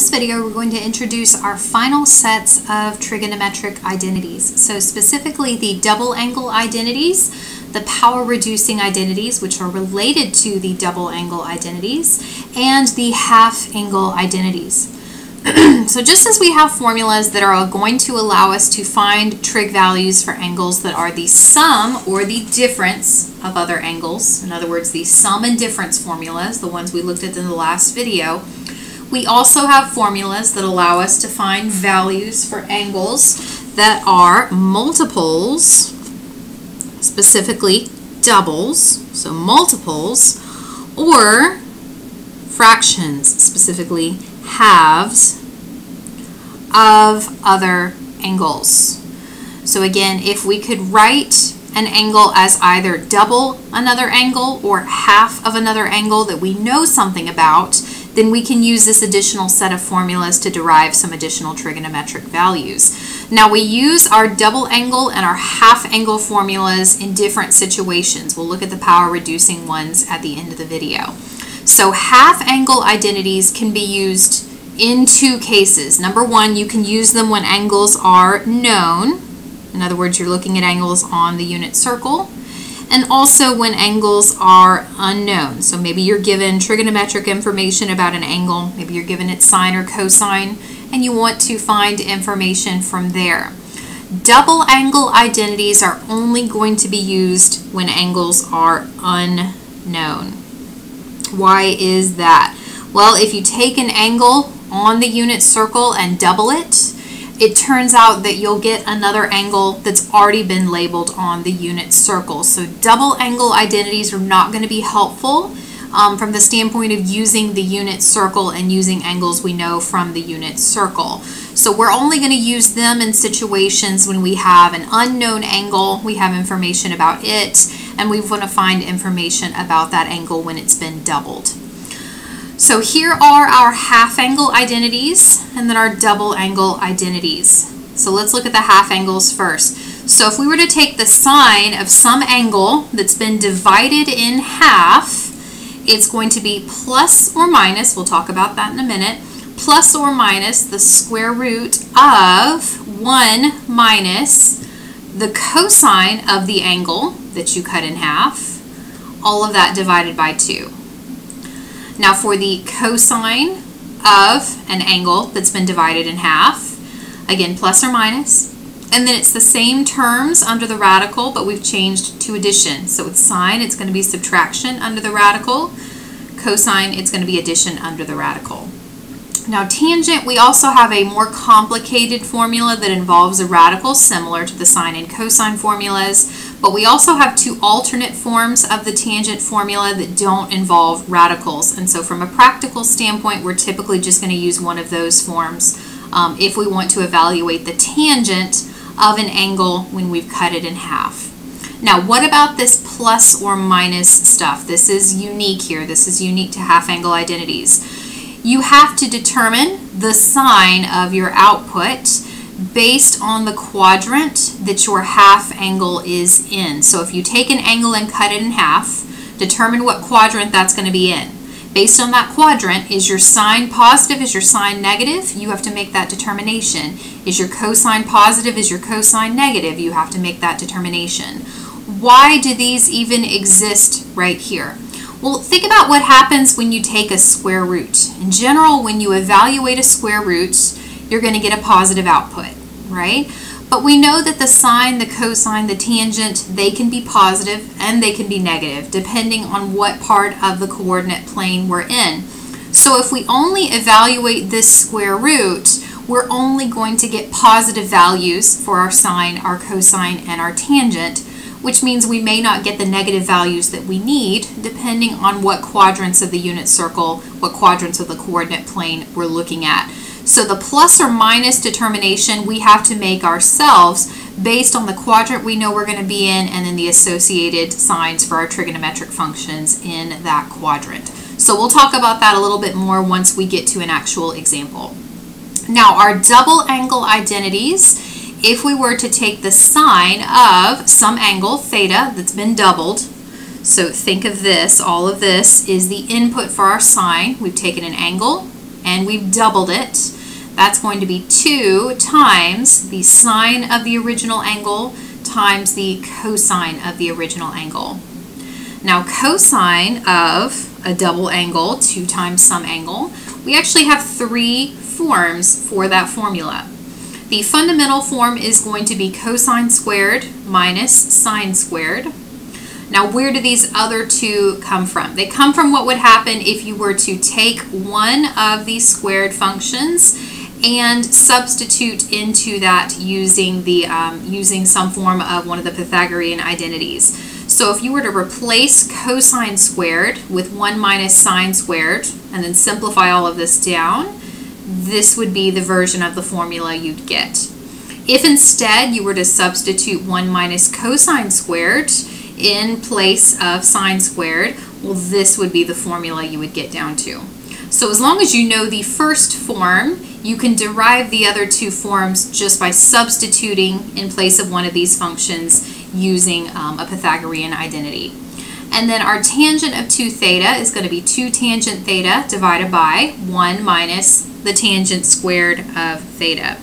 this video, we're going to introduce our final sets of trigonometric identities. So specifically the double angle identities, the power reducing identities, which are related to the double angle identities, and the half angle identities. so just as we have formulas that are going to allow us to find trig values for angles that are the sum or the difference of other angles, in other words, the sum and difference formulas, the ones we looked at in the last video, we also have formulas that allow us to find values for angles that are multiples, specifically doubles, so multiples, or fractions, specifically halves of other angles. So again, if we could write an angle as either double another angle or half of another angle that we know something about, then we can use this additional set of formulas to derive some additional trigonometric values. Now we use our double angle and our half angle formulas in different situations. We'll look at the power reducing ones at the end of the video. So half angle identities can be used in two cases. Number one, you can use them when angles are known. In other words, you're looking at angles on the unit circle and also when angles are unknown. So maybe you're given trigonometric information about an angle, maybe you're given its sine or cosine, and you want to find information from there. Double angle identities are only going to be used when angles are unknown. Why is that? Well, if you take an angle on the unit circle and double it, it turns out that you'll get another angle that's already been labeled on the unit circle. So double angle identities are not going to be helpful um, from the standpoint of using the unit circle and using angles we know from the unit circle. So we're only going to use them in situations when we have an unknown angle, we have information about it, and we want to find information about that angle when it's been doubled. So here are our half angle identities and then our double angle identities. So let's look at the half angles first. So if we were to take the sine of some angle that's been divided in half, it's going to be plus or minus, we'll talk about that in a minute, plus or minus the square root of 1 minus the cosine of the angle that you cut in half, all of that divided by 2. Now for the cosine of an angle that's been divided in half, again plus or minus, and then it's the same terms under the radical, but we've changed to addition. So with sine, it's going to be subtraction under the radical. Cosine, it's going to be addition under the radical. Now tangent, we also have a more complicated formula that involves a radical similar to the sine and cosine formulas, but we also have two alternate forms of the tangent formula that don't involve radicals. And so from a practical standpoint, we're typically just going to use one of those forms um, if we want to evaluate the tangent of an angle when we've cut it in half. Now, what about this plus or minus stuff? This is unique here. This is unique to half angle identities. You have to determine the sign of your output based on the quadrant that your half angle is in. So if you take an angle and cut it in half, determine what quadrant that's going to be in. Based on that quadrant, is your sine positive, is your sine negative? You have to make that determination. Is your cosine positive, is your cosine negative? You have to make that determination. Why do these even exist right here? Well, think about what happens when you take a square root. In general, when you evaluate a square root, you're going to get a positive output, right? But we know that the sine, the cosine, the tangent, they can be positive and they can be negative depending on what part of the coordinate plane we're in. So if we only evaluate this square root, we're only going to get positive values for our sine, our cosine, and our tangent, which means we may not get the negative values that we need depending on what quadrants of the unit circle, what quadrants of the coordinate plane we're looking at. So the plus or minus determination we have to make ourselves based on the quadrant we know we're going to be in and then the associated signs for our trigonometric functions in that quadrant. So we'll talk about that a little bit more once we get to an actual example. Now our double angle identities, if we were to take the sine of some angle, theta, that's been doubled, so think of this, all of this is the input for our sine. We've taken an angle, and we've doubled it. That's going to be 2 times the sine of the original angle times the cosine of the original angle. Now cosine of a double angle, 2 times some angle, we actually have three forms for that formula. The fundamental form is going to be cosine squared minus sine squared. Now, where do these other two come from? They come from what would happen if you were to take one of these squared functions and substitute into that using the um, using some form of one of the Pythagorean identities. So if you were to replace cosine squared with 1 minus sine squared and then simplify all of this down, this would be the version of the formula you'd get. If instead you were to substitute 1 minus cosine squared in place of sine squared, well this would be the formula you would get down to. So as long as you know the first form, you can derive the other two forms just by substituting in place of one of these functions using um, a Pythagorean identity. And then our tangent of 2 theta is going to be 2 tangent theta divided by 1 minus the tangent squared of theta.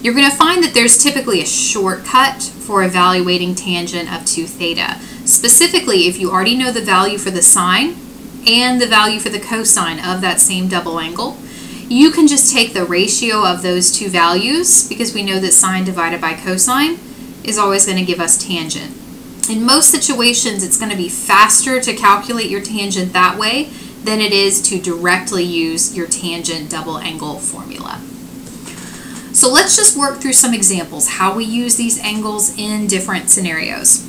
You're going to find that there's typically a shortcut for evaluating tangent of 2 theta. Specifically, if you already know the value for the sine and the value for the cosine of that same double angle, you can just take the ratio of those two values because we know that sine divided by cosine is always going to give us tangent. In most situations, it's going to be faster to calculate your tangent that way than it is to directly use your tangent double angle formula. So let's just work through some examples, how we use these angles in different scenarios.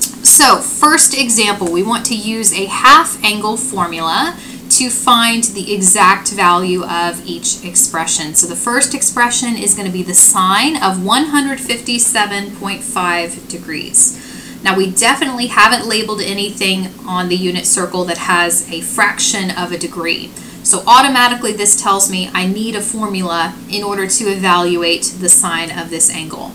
So first example, we want to use a half angle formula to find the exact value of each expression. So the first expression is going to be the sine of 157.5 degrees. Now we definitely haven't labeled anything on the unit circle that has a fraction of a degree. So automatically this tells me I need a formula in order to evaluate the sine of this angle.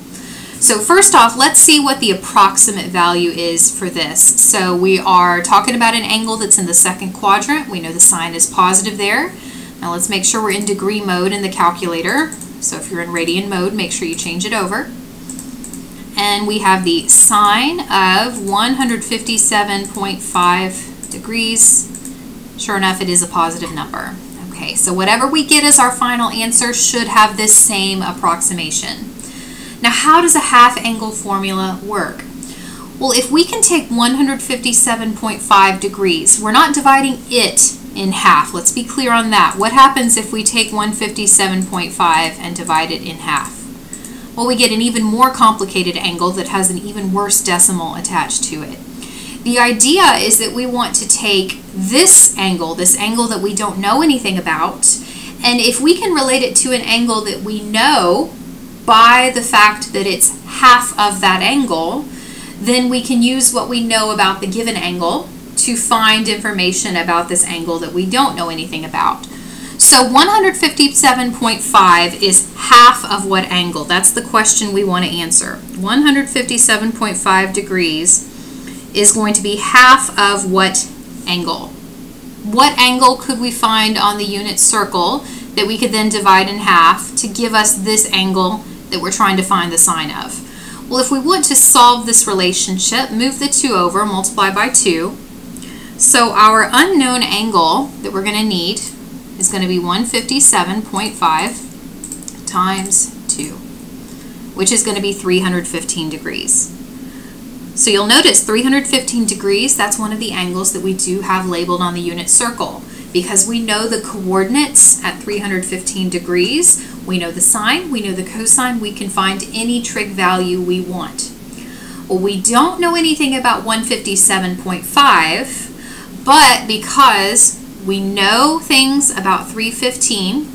So first off, let's see what the approximate value is for this. So we are talking about an angle that's in the second quadrant. We know the sine is positive there. Now let's make sure we're in degree mode in the calculator. So if you're in radian mode, make sure you change it over and we have the sine of 157.5 degrees. Sure enough, it is a positive number. Okay, so whatever we get as our final answer should have this same approximation. Now, how does a half angle formula work? Well, if we can take 157.5 degrees, we're not dividing it in half. Let's be clear on that. What happens if we take 157.5 and divide it in half? well, we get an even more complicated angle that has an even worse decimal attached to it. The idea is that we want to take this angle, this angle that we don't know anything about, and if we can relate it to an angle that we know by the fact that it's half of that angle, then we can use what we know about the given angle to find information about this angle that we don't know anything about. So 157.5 is half of what angle? That's the question we want to answer. 157.5 degrees is going to be half of what angle? What angle could we find on the unit circle that we could then divide in half to give us this angle that we're trying to find the sine of? Well, if we want to solve this relationship, move the 2 over, multiply by 2. So our unknown angle that we're going to need is going to be 157.5 times 2, which is going to be 315 degrees. So you'll notice 315 degrees, that's one of the angles that we do have labeled on the unit circle. Because we know the coordinates at 315 degrees, we know the sine, we know the cosine, we can find any trig value we want. Well, we don't know anything about 157.5, but because we know things about 315,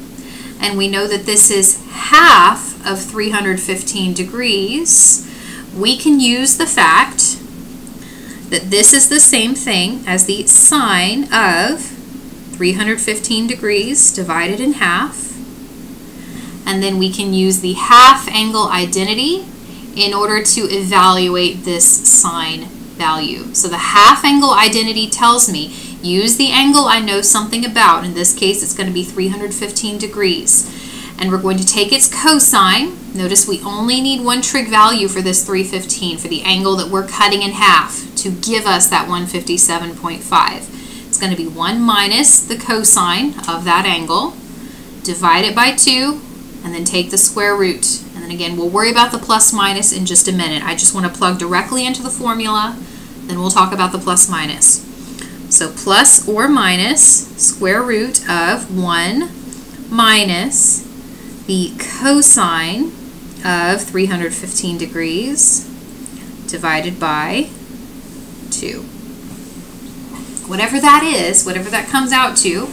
and we know that this is half of 315 degrees, we can use the fact that this is the same thing as the sine of 315 degrees divided in half. And then we can use the half angle identity in order to evaluate this sine value. So the half angle identity tells me use the angle I know something about. In this case, it's going to be 315 degrees. And we're going to take its cosine. Notice we only need one trig value for this 315, for the angle that we're cutting in half to give us that 157.5. It's going to be 1 minus the cosine of that angle, divide it by 2, and then take the square root. And then again, we'll worry about the plus minus in just a minute. I just want to plug directly into the formula, then we'll talk about the plus minus. So plus or minus square root of 1 minus the cosine of 315 degrees divided by 2. Whatever that is, whatever that comes out to,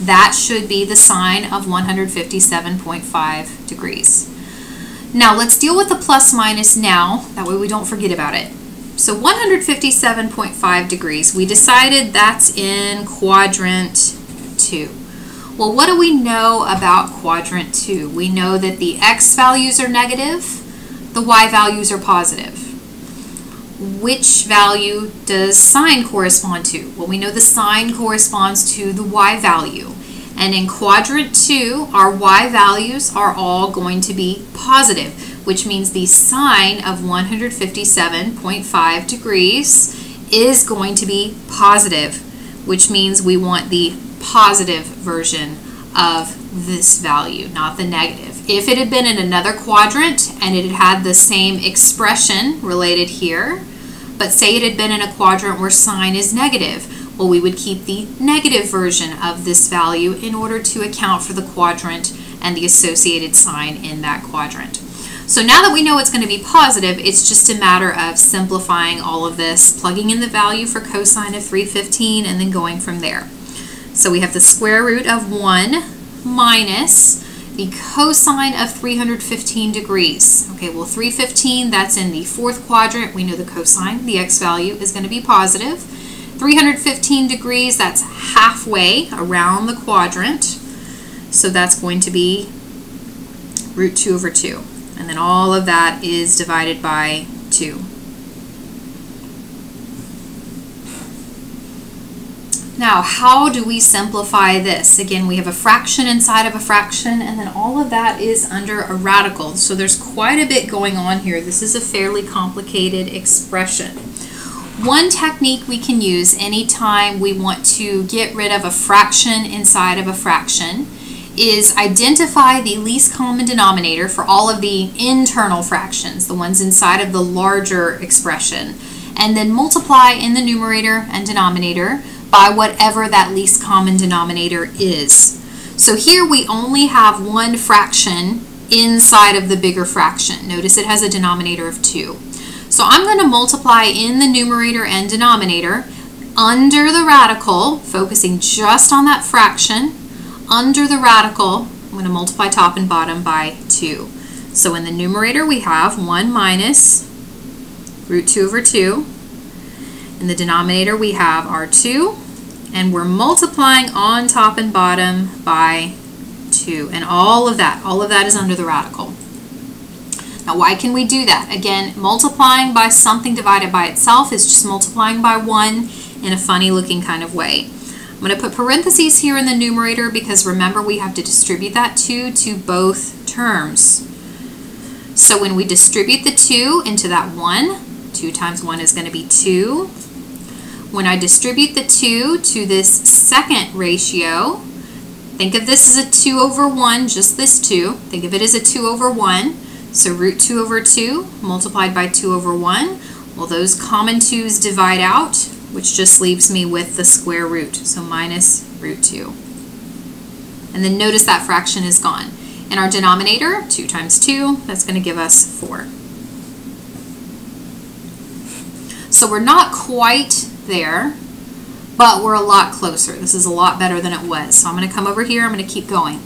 that should be the sine of 157.5 degrees. Now let's deal with the plus minus now, that way we don't forget about it. So 157.5 degrees, we decided that's in quadrant 2. Well, what do we know about quadrant 2? We know that the x values are negative, the y values are positive. Which value does sine correspond to? Well, we know the sine corresponds to the y value. And in quadrant 2, our y values are all going to be positive, which means the sine of 157.5 degrees is going to be positive, which means we want the positive version of this value, not the negative. If it had been in another quadrant and it had had the same expression related here, but say it had been in a quadrant where sine is negative, well, we would keep the negative version of this value in order to account for the quadrant and the associated sign in that quadrant. So now that we know it's going to be positive, it's just a matter of simplifying all of this, plugging in the value for cosine of 315, and then going from there. So we have the square root of 1 minus the cosine of 315 degrees. Okay, well 315, that's in the fourth quadrant. We know the cosine, the x value, is going to be positive. 315 degrees, that's halfway around the quadrant. So that's going to be root 2 over 2. And then all of that is divided by 2. Now, how do we simplify this? Again, we have a fraction inside of a fraction, and then all of that is under a radical. So there's quite a bit going on here. This is a fairly complicated expression. One technique we can use anytime we want to get rid of a fraction inside of a fraction is identify the least common denominator for all of the internal fractions, the ones inside of the larger expression, and then multiply in the numerator and denominator by whatever that least common denominator is. So here we only have one fraction inside of the bigger fraction. Notice it has a denominator of 2. So I'm going to multiply in the numerator and denominator under the radical, focusing just on that fraction, under the radical, I'm going to multiply top and bottom by 2. So in the numerator we have 1 minus root 2 over 2. In the denominator we have our 2, and we're multiplying on top and bottom by 2. And all of that, all of that is under the radical. Now why can we do that? Again, multiplying by something divided by itself is just multiplying by 1 in a funny looking kind of way. I'm going to put parentheses here in the numerator because remember we have to distribute that 2 to both terms. So when we distribute the 2 into that 1, 2 times 1 is going to be 2. When I distribute the 2 to this second ratio, think of this as a 2 over 1, just this 2. Think of it as a 2 over 1. So root 2 over 2 multiplied by 2 over 1. Well, those common 2's divide out, which just leaves me with the square root. So minus root 2. And then notice that fraction is gone. In our denominator, 2 times 2, that's going to give us 4. So we're not quite there, but we're a lot closer. This is a lot better than it was. So I'm going to come over here, I'm going to keep going.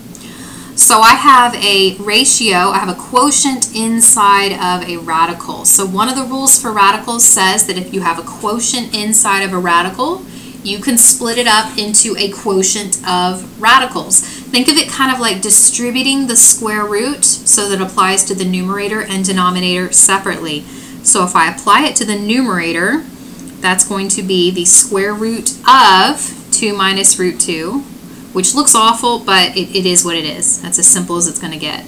So I have a ratio, I have a quotient inside of a radical. So one of the rules for radicals says that if you have a quotient inside of a radical, you can split it up into a quotient of radicals. Think of it kind of like distributing the square root so that applies to the numerator and denominator separately. So if I apply it to the numerator, that's going to be the square root of 2 minus root 2, which looks awful, but it, it is what it is. That's as simple as it's going to get.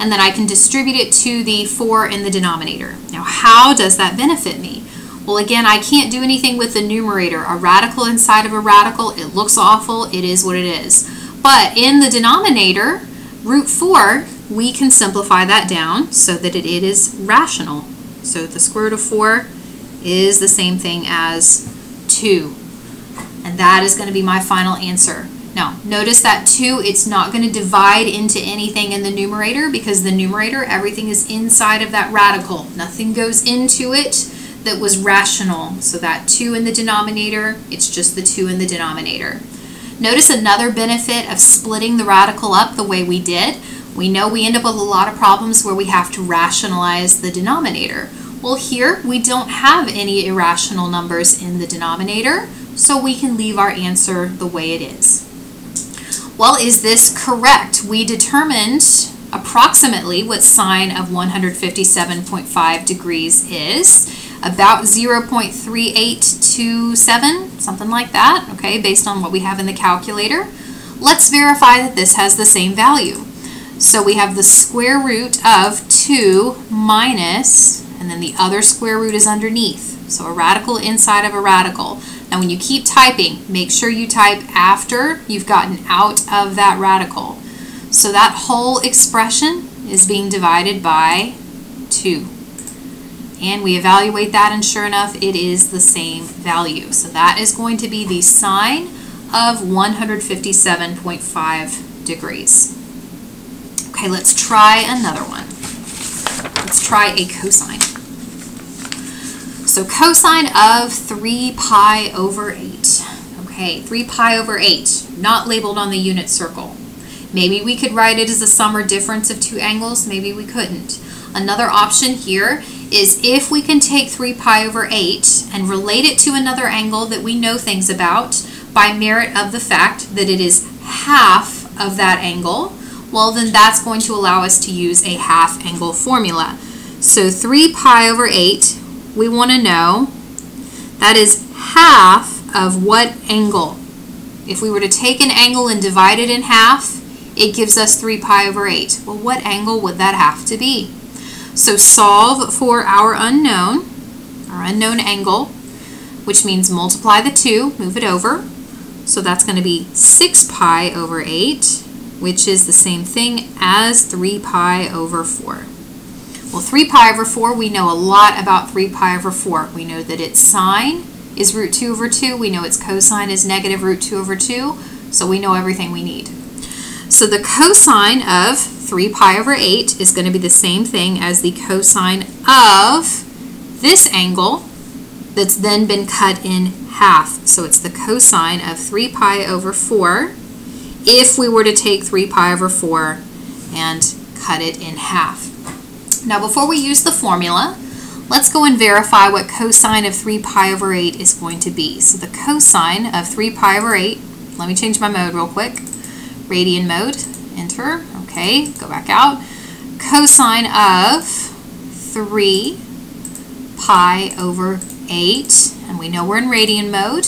And then I can distribute it to the 4 in the denominator. Now, how does that benefit me? Well, again, I can't do anything with the numerator. A radical inside of a radical, it looks awful, it is what it is. But in the denominator, root 4, we can simplify that down so that it, it is rational. So the square root of 4 is the same thing as 2. And that is going to be my final answer. Now, notice that 2, it's not going to divide into anything in the numerator because the numerator, everything is inside of that radical. Nothing goes into it that was rational. So that 2 in the denominator, it's just the 2 in the denominator. Notice another benefit of splitting the radical up the way we did. We know we end up with a lot of problems where we have to rationalize the denominator. Well, here we don't have any irrational numbers in the denominator, so we can leave our answer the way it is. Well, is this correct? We determined approximately what sine of 157.5 degrees is, about 0.3827, something like that, okay, based on what we have in the calculator. Let's verify that this has the same value. So we have the square root of 2 minus and then the other square root is underneath. So a radical inside of a radical. Now when you keep typing, make sure you type after you've gotten out of that radical. So that whole expression is being divided by 2. And we evaluate that and sure enough it is the same value. So that is going to be the sine of 157.5 degrees. Okay, let's try another one. Let's try a cosine. So cosine of 3 pi over 8. Okay, 3 pi over 8, not labeled on the unit circle. Maybe we could write it as a sum or difference of two angles, maybe we couldn't. Another option here is if we can take 3 pi over 8 and relate it to another angle that we know things about by merit of the fact that it is half of that angle, well then that's going to allow us to use a half angle formula. So 3 pi over 8 we want to know that is half of what angle. If we were to take an angle and divide it in half, it gives us 3 pi over 8. Well, what angle would that have to be? So solve for our unknown, our unknown angle, which means multiply the 2, move it over. So that's going to be 6 pi over 8, which is the same thing as 3 pi over 4. Well, 3 pi over 4, we know a lot about 3 pi over 4. We know that its sine is root 2 over 2. We know its cosine is negative root 2 over 2. So we know everything we need. So the cosine of 3 pi over 8 is going to be the same thing as the cosine of this angle that's then been cut in half. So it's the cosine of 3 pi over 4 if we were to take 3 pi over 4 and cut it in half. Now before we use the formula, let's go and verify what cosine of 3 pi over 8 is going to be. So the cosine of 3 pi over 8, let me change my mode real quick. Radian mode, enter, okay, go back out. Cosine of 3 pi over 8, and we know we're in radian mode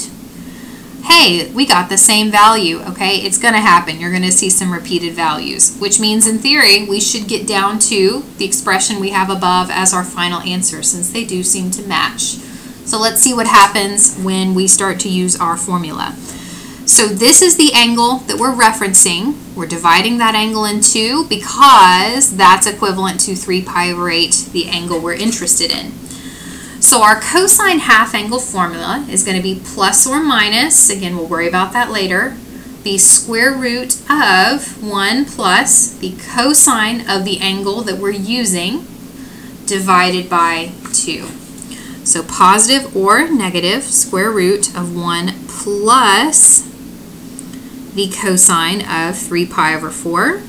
hey, we got the same value, okay? It's going to happen. You're going to see some repeated values, which means in theory we should get down to the expression we have above as our final answer since they do seem to match. So let's see what happens when we start to use our formula. So this is the angle that we're referencing. We're dividing that angle in two because that's equivalent to 3 pi over 8, the angle we're interested in. So our cosine half angle formula is going to be plus or minus, again we'll worry about that later, the square root of 1 plus the cosine of the angle that we're using divided by 2. So positive or negative square root of 1 plus the cosine of 3 pi over 4.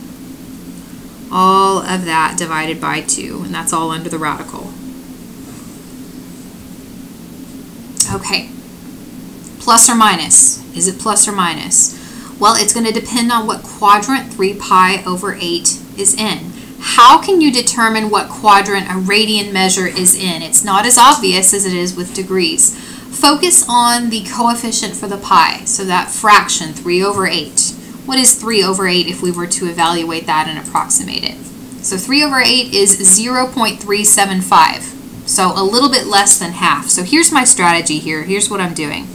All of that divided by 2, and that's all under the radical. Okay, plus or minus. Is it plus or minus? Well, it's going to depend on what quadrant 3 pi over 8 is in. How can you determine what quadrant a radian measure is in? It's not as obvious as it is with degrees. focus on the coefficient for the pi, so that fraction, 3 over 8. What is 3 over 8 if we were to evaluate that and approximate it? So 3 over 8 is 0.375, so a little bit less than half. So here's my strategy here. Here's what I'm doing.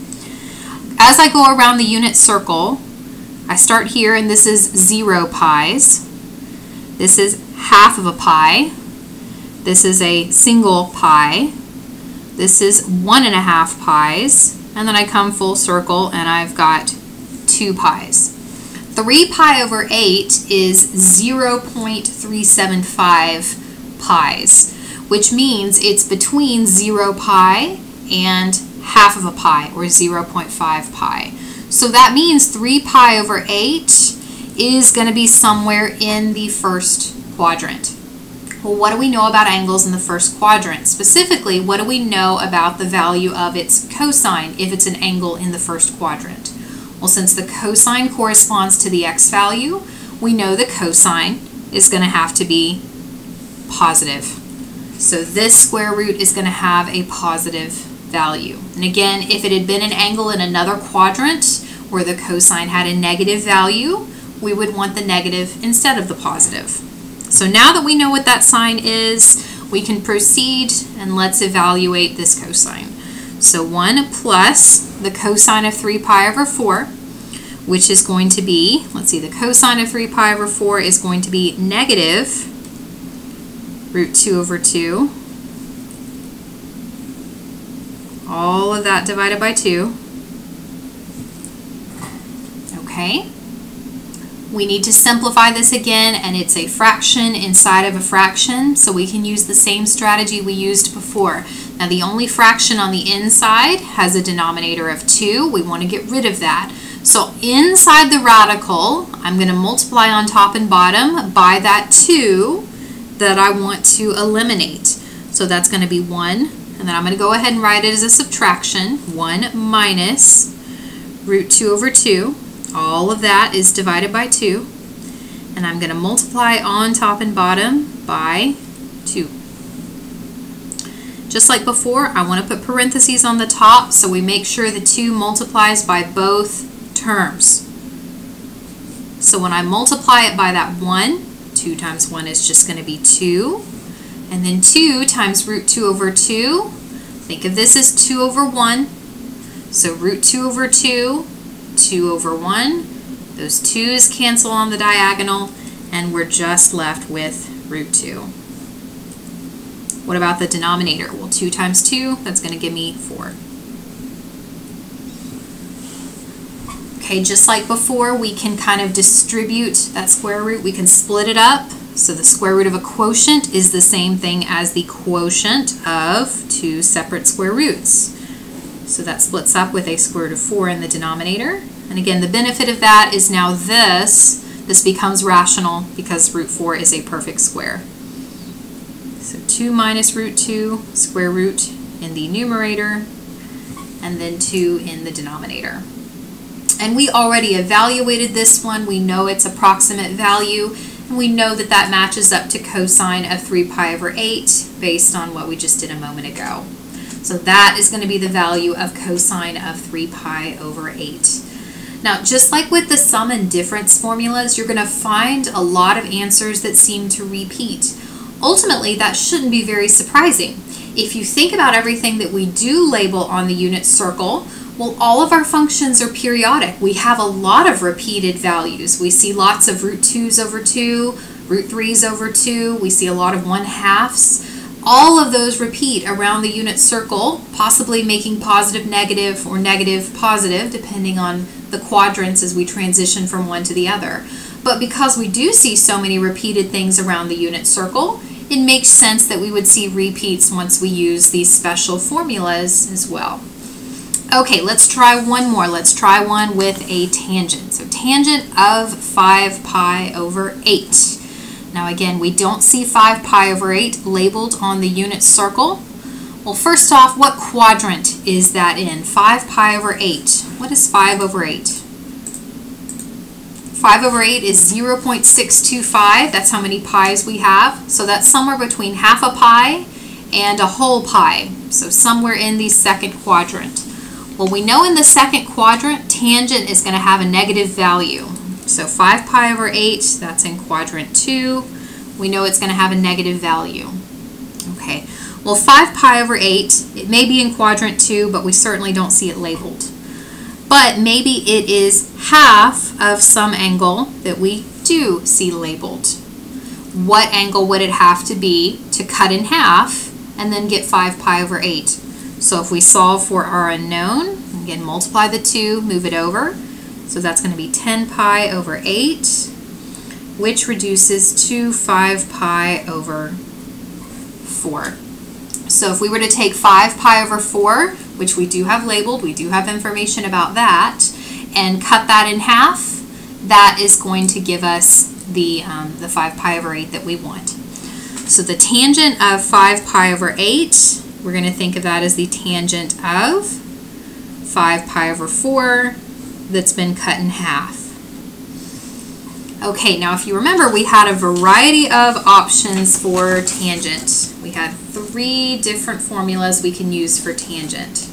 As I go around the unit circle, I start here and this is 0 pi's. This is half of a pi. This is a single pi. This is one and a half pi's. And then I come full circle and I've got two pi's. 3 pi over 8 is 0.375 pi's, which means it's between 0 pi and half of a pi, or 0.5 pi. So that means 3 pi over 8 is going to be somewhere in the first quadrant. Well, what do we know about angles in the first quadrant? Specifically, what do we know about the value of its cosine if it's an angle in the first quadrant? Well, since the cosine corresponds to the x value, we know the cosine is going to have to be positive. So this square root is going to have a positive value. And again, if it had been an angle in another quadrant where the cosine had a negative value, we would want the negative instead of the positive. So now that we know what that sign is, we can proceed and let's evaluate this cosine. So 1 plus the cosine of 3 pi over 4, which is going to be, let's see, the cosine of 3 pi over 4 is going to be negative root 2 over 2. All of that divided by 2. Okay. We need to simplify this again, and it's a fraction inside of a fraction, so we can use the same strategy we used before. Now the only fraction on the inside has a denominator of 2. We want to get rid of that. So inside the radical, I'm going to multiply on top and bottom by that 2 that I want to eliminate. So that's going to be 1, and then I'm going to go ahead and write it as a subtraction. 1 minus root 2 over 2. All of that is divided by 2. And I'm going to multiply on top and bottom by 2. Just like before, I want to put parentheses on the top so we make sure the 2 multiplies by both terms. So when I multiply it by that 1, 2 times 1 is just going to be 2. And then 2 times root 2 over 2, think of this as 2 over 1. So root 2 over 2 2 over 1. Those 2's cancel on the diagonal, and we're just left with root 2. What about the denominator? Well, 2 times 2, that's going to give me 4. Okay, just like before, we can kind of distribute that square root. We can split it up. So the square root of a quotient is the same thing as the quotient of two separate square roots. So that splits up with a square root of 4 in the denominator. And again, the benefit of that is now this, this becomes rational because root 4 is a perfect square. So 2 minus root 2, square root in the numerator, and then 2 in the denominator. And we already evaluated this one. We know its approximate value, and we know that that matches up to cosine of 3 pi over 8 based on what we just did a moment ago. So that is going to be the value of cosine of 3 pi over 8. Now, just like with the sum and difference formulas, you're going to find a lot of answers that seem to repeat. Ultimately, that shouldn't be very surprising. If you think about everything that we do label on the unit circle, well, all of our functions are periodic. We have a lot of repeated values. We see lots of root 2's over 2, root 3's over 2. We see a lot of 1 halves all of those repeat around the unit circle, possibly making positive negative or negative positive, depending on the quadrants as we transition from one to the other. But because we do see so many repeated things around the unit circle, it makes sense that we would see repeats once we use these special formulas as well. Okay, let's try one more. Let's try one with a tangent. So tangent of 5 pi over 8. Now again, we don't see 5 pi over 8 labeled on the unit circle. Well, first off, what quadrant is that in? 5 pi over 8. What is 5 over 8? 5 over 8 is 0.625. That's how many pi's we have. So that's somewhere between half a pi and a whole pi. So somewhere in the second quadrant. Well, we know in the second quadrant, tangent is going to have a negative value. So 5 pi over 8, that's in quadrant 2. We know it's going to have a negative value. Okay, well 5 pi over 8, it may be in quadrant 2, but we certainly don't see it labeled. But maybe it is half of some angle that we do see labeled. What angle would it have to be to cut in half and then get 5 pi over 8? So if we solve for our unknown, again multiply the 2, move it over, so that's going to be 10 pi over 8, which reduces to 5 pi over 4. So if we were to take 5 pi over 4, which we do have labeled, we do have information about that, and cut that in half, that is going to give us the, um, the 5 pi over 8 that we want. So the tangent of 5 pi over 8, we're going to think of that as the tangent of 5 pi over 4 that's been cut in half. Okay, now if you remember, we had a variety of options for tangent. We had three different formulas we can use for tangent.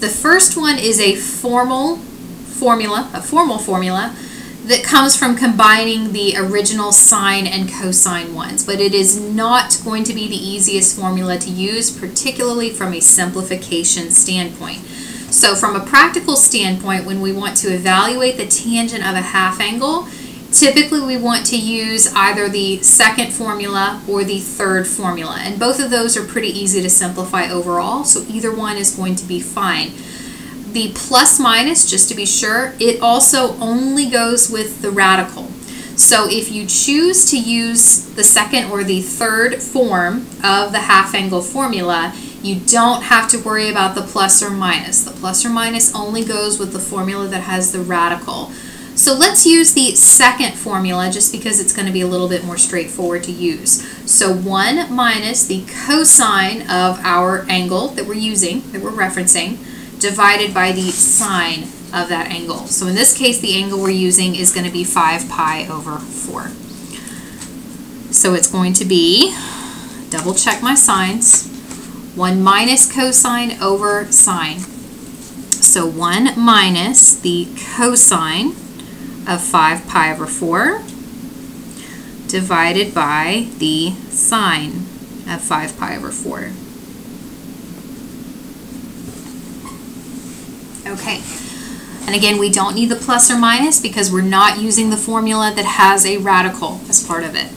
The first one is a formal formula, a formal formula that comes from combining the original sine and cosine ones, but it is not going to be the easiest formula to use, particularly from a simplification standpoint. So from a practical standpoint, when we want to evaluate the tangent of a half angle, Typically we want to use either the second formula or the third formula and both of those are pretty easy to simplify overall so either one is going to be fine. The plus minus, just to be sure, it also only goes with the radical. So if you choose to use the second or the third form of the half angle formula, you don't have to worry about the plus or minus. The plus or minus only goes with the formula that has the radical. So let's use the second formula just because it's going to be a little bit more straightforward to use. So 1 minus the cosine of our angle that we're using, that we're referencing, divided by the sine of that angle. So in this case, the angle we're using is going to be 5 pi over 4. So it's going to be, double check my signs, 1 minus cosine over sine. So 1 minus the cosine of 5 pi over 4 divided by the sine of 5 pi over 4. Okay, and again, we don't need the plus or minus because we're not using the formula that has a radical as part of it.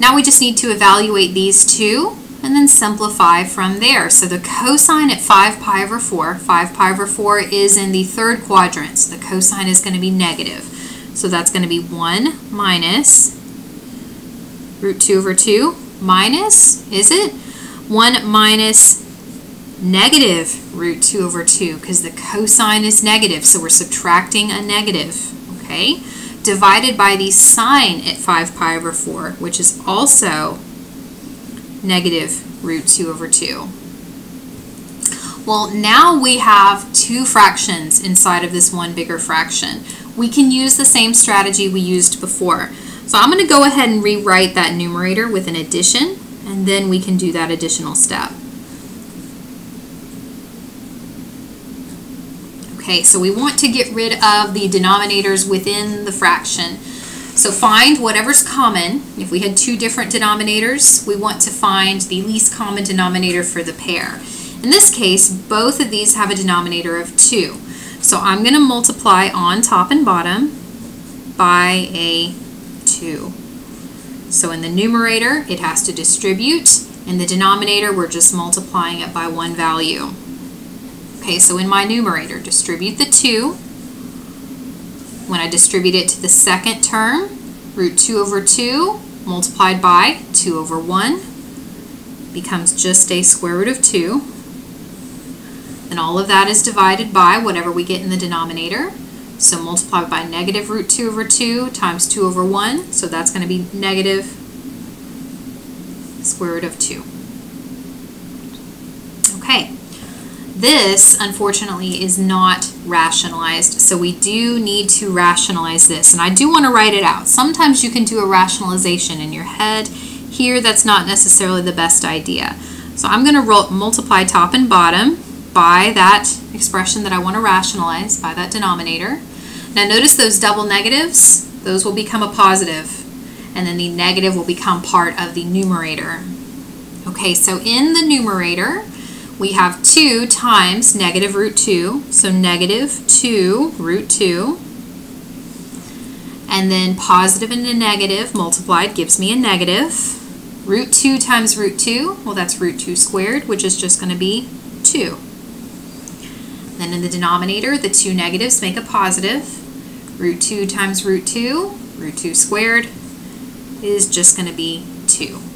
Now we just need to evaluate these two and then simplify from there. So the cosine at 5 pi over 4, 5 pi over 4 is in the third quadrant, so the cosine is going to be negative. So that's going to be 1 minus root 2 over 2 minus, is it? 1 minus negative root 2 over 2 because the cosine is negative, so we're subtracting a negative, okay? Divided by the sine at 5 pi over 4, which is also negative root 2 over 2. Well, now we have two fractions inside of this one bigger fraction. We can use the same strategy we used before. So I'm going to go ahead and rewrite that numerator with an addition, and then we can do that additional step. Okay, so we want to get rid of the denominators within the fraction. So find whatever's common. If we had two different denominators, we want to find the least common denominator for the pair. In this case, both of these have a denominator of 2. So I'm going to multiply on top and bottom by a 2. So in the numerator, it has to distribute. In the denominator, we're just multiplying it by one value. Okay, so in my numerator, distribute the 2 when I distribute it to the second term, root 2 over 2 multiplied by 2 over 1 becomes just a square root of 2. And all of that is divided by whatever we get in the denominator. So multiply by negative root 2 over 2 times 2 over 1. So that's going to be negative square root of 2. Okay. This, unfortunately, is not rationalized, so we do need to rationalize this. And I do want to write it out. Sometimes you can do a rationalization in your head. Here, that's not necessarily the best idea. So I'm going to multiply top and bottom by that expression that I want to rationalize, by that denominator. Now notice those double negatives, those will become a positive, and then the negative will become part of the numerator. Okay, so in the numerator, we have 2 times negative root 2, so negative 2 root 2, and then positive and a negative multiplied gives me a negative. Root 2 times root 2, well that's root 2 squared, which is just going to be 2. Then in the denominator, the two negatives make a positive. Root 2 times root 2, root 2 squared, is just going to be 2.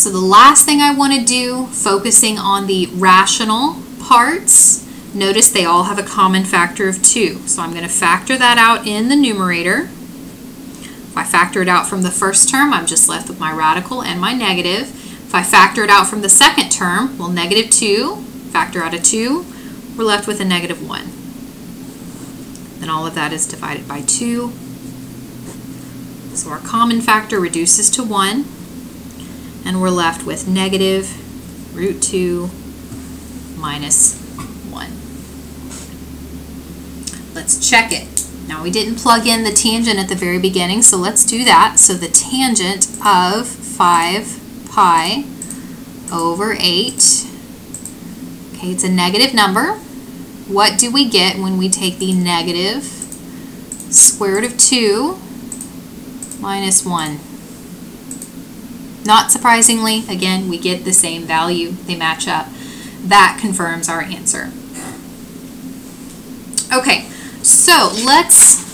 So the last thing I want to do, focusing on the rational parts, notice they all have a common factor of 2. So I'm going to factor that out in the numerator. If I factor it out from the first term, I'm just left with my radical and my negative. If I factor it out from the second term, well, negative 2, factor out a 2, we're left with a negative 1. Then all of that is divided by 2. So our common factor reduces to 1 and we're left with negative root 2 minus 1. Let's check it. Now we didn't plug in the tangent at the very beginning, so let's do that. So the tangent of 5 pi over 8, okay, it's a negative number. What do we get when we take the negative square root of 2 minus 1? Not surprisingly, again, we get the same value. They match up. That confirms our answer. Okay, so let's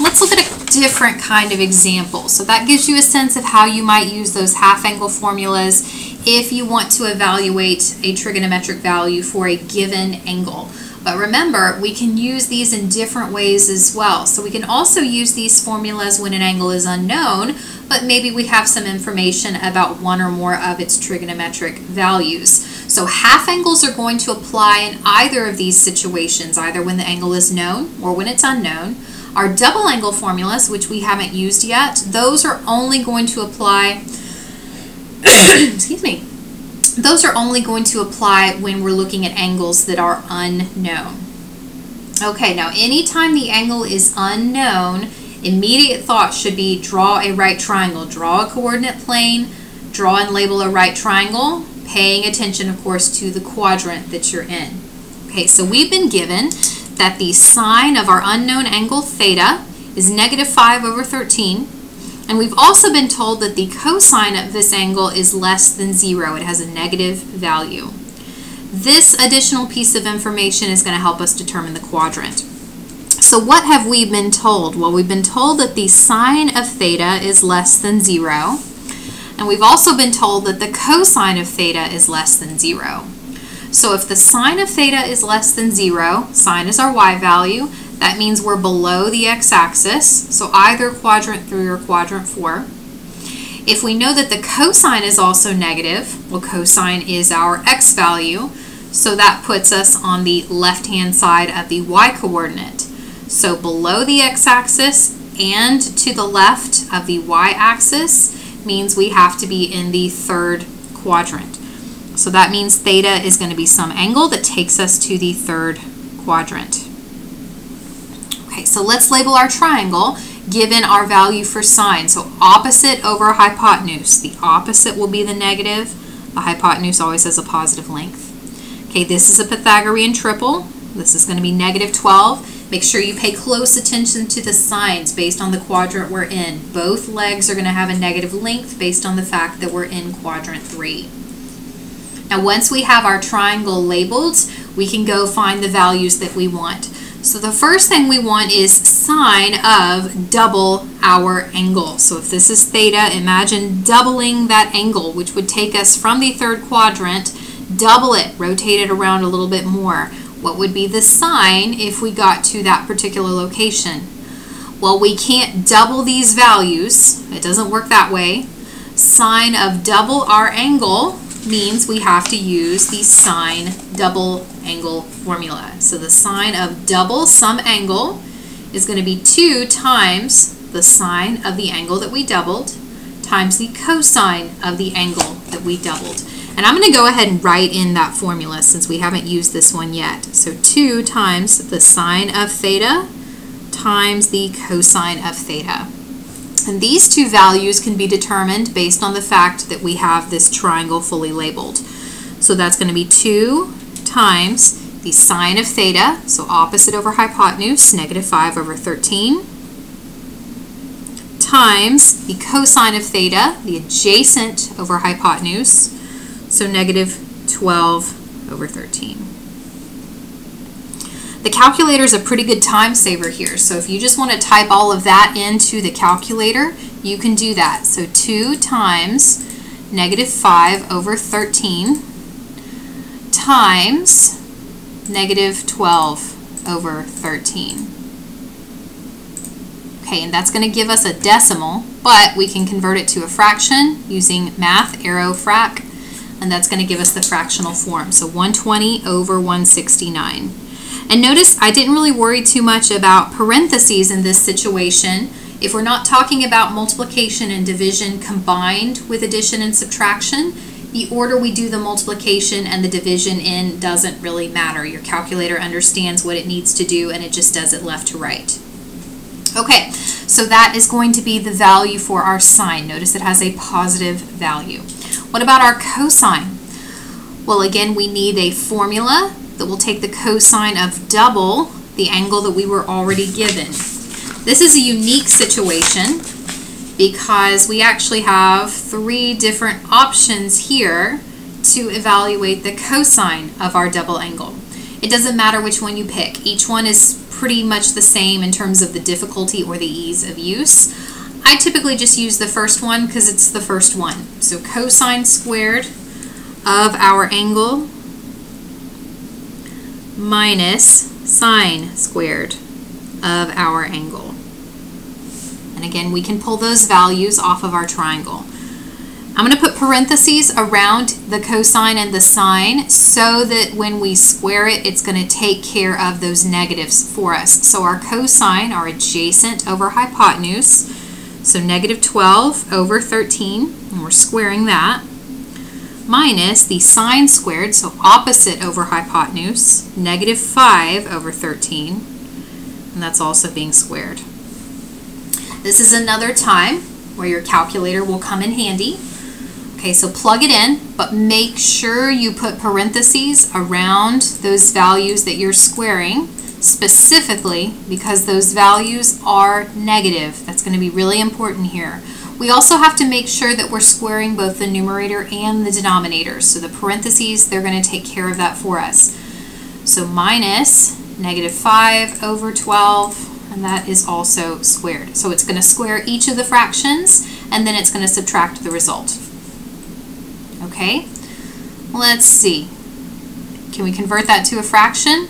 let's look at a different kind of example. So that gives you a sense of how you might use those half angle formulas if you want to evaluate a trigonometric value for a given angle. But remember, we can use these in different ways as well. So we can also use these formulas when an angle is unknown, but maybe we have some information about one or more of its trigonometric values. So half angles are going to apply in either of these situations, either when the angle is known or when it's unknown. Our double angle formulas, which we haven't used yet, those are only going to apply, excuse me, those are only going to apply when we're looking at angles that are unknown. Okay, now anytime the angle is unknown, immediate thought should be draw a right triangle. Draw a coordinate plane, draw and label a right triangle, paying attention, of course, to the quadrant that you're in. Okay, so we've been given that the sine of our unknown angle theta is negative 5 over 13, and we've also been told that the cosine of this angle is less than 0. It has a negative value. This additional piece of information is going to help us determine the quadrant. So what have we been told? Well, we've been told that the sine of theta is less than 0. And we've also been told that the cosine of theta is less than 0. So if the sine of theta is less than 0, sine is our y value, that means we're below the x-axis, so either quadrant 3 or quadrant 4. If we know that the cosine is also negative, well cosine is our x value, so that puts us on the left-hand side of the y-coordinate. So below the x-axis and to the left of the y-axis means we have to be in the third quadrant. So that means theta is going to be some angle that takes us to the third quadrant. Okay, so let's label our triangle given our value for sine. So opposite over hypotenuse. The opposite will be the negative. The hypotenuse always has a positive length. Okay, this is a Pythagorean triple. This is going to be negative 12. Make sure you pay close attention to the signs based on the quadrant we're in. Both legs are going to have a negative length based on the fact that we're in quadrant 3. Now once we have our triangle labeled, we can go find the values that we want. So the first thing we want is sine of double our angle. So if this is theta, imagine doubling that angle, which would take us from the third quadrant, double it, rotate it around a little bit more. What would be the sine if we got to that particular location? Well, we can't double these values. It doesn't work that way. Sine of double our angle means we have to use the sine double angle formula. So the sine of double some angle is going to be 2 times the sine of the angle that we doubled times the cosine of the angle that we doubled. And I'm going to go ahead and write in that formula since we haven't used this one yet. So 2 times the sine of theta times the cosine of theta. And these two values can be determined based on the fact that we have this triangle fully labeled. So that's going to be 2 times the sine of theta, so opposite over hypotenuse, negative 5 over 13, times the cosine of theta, the adjacent over hypotenuse, so negative 12 over 13. The calculator is a pretty good time saver here, so if you just want to type all of that into the calculator, you can do that. So 2 times negative 5 over 13 times negative 12 over 13. Okay, and that's going to give us a decimal, but we can convert it to a fraction using math arrow frac, and that's going to give us the fractional form. So 120 over 169. And notice I didn't really worry too much about parentheses in this situation. If we're not talking about multiplication and division combined with addition and subtraction, the order we do the multiplication and the division in doesn't really matter. Your calculator understands what it needs to do and it just does it left to right. Okay, so that is going to be the value for our sine. Notice it has a positive value. What about our cosine? Well, again, we need a formula that will take the cosine of double the angle that we were already given. This is a unique situation because we actually have three different options here to evaluate the cosine of our double angle. It doesn't matter which one you pick. Each one is pretty much the same in terms of the difficulty or the ease of use. I typically just use the first one because it's the first one. So cosine squared of our angle minus sine squared of our angle. And again, we can pull those values off of our triangle. I'm going to put parentheses around the cosine and the sine so that when we square it, it's going to take care of those negatives for us. So our cosine are adjacent over hypotenuse, so negative 12 over 13, and we're squaring that, minus the sine squared, so opposite over hypotenuse, negative 5 over 13, and that's also being squared. This is another time where your calculator will come in handy. Okay, so plug it in, but make sure you put parentheses around those values that you're squaring, specifically because those values are negative. That's going to be really important here. We also have to make sure that we're squaring both the numerator and the denominator. So the parentheses, they're going to take care of that for us. So minus negative 5 over 12, and that is also squared. So it's going to square each of the fractions, and then it's going to subtract the result. Okay, let's see. Can we convert that to a fraction?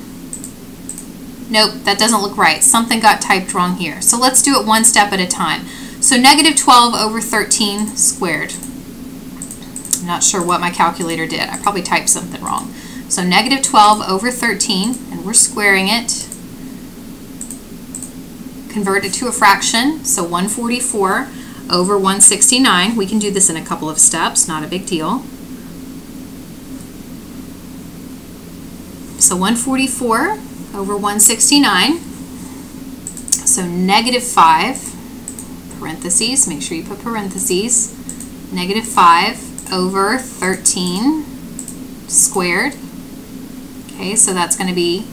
Nope, that doesn't look right. Something got typed wrong here. So let's do it one step at a time. So negative 12 over 13 squared. I'm not sure what my calculator did. I probably typed something wrong. So negative 12 over 13, and we're squaring it. Convert it to a fraction, so 144 over 169. We can do this in a couple of steps, not a big deal. So 144 over 169. So negative 5, parentheses, make sure you put parentheses, negative 5 over 13 squared. Okay, so that's going to be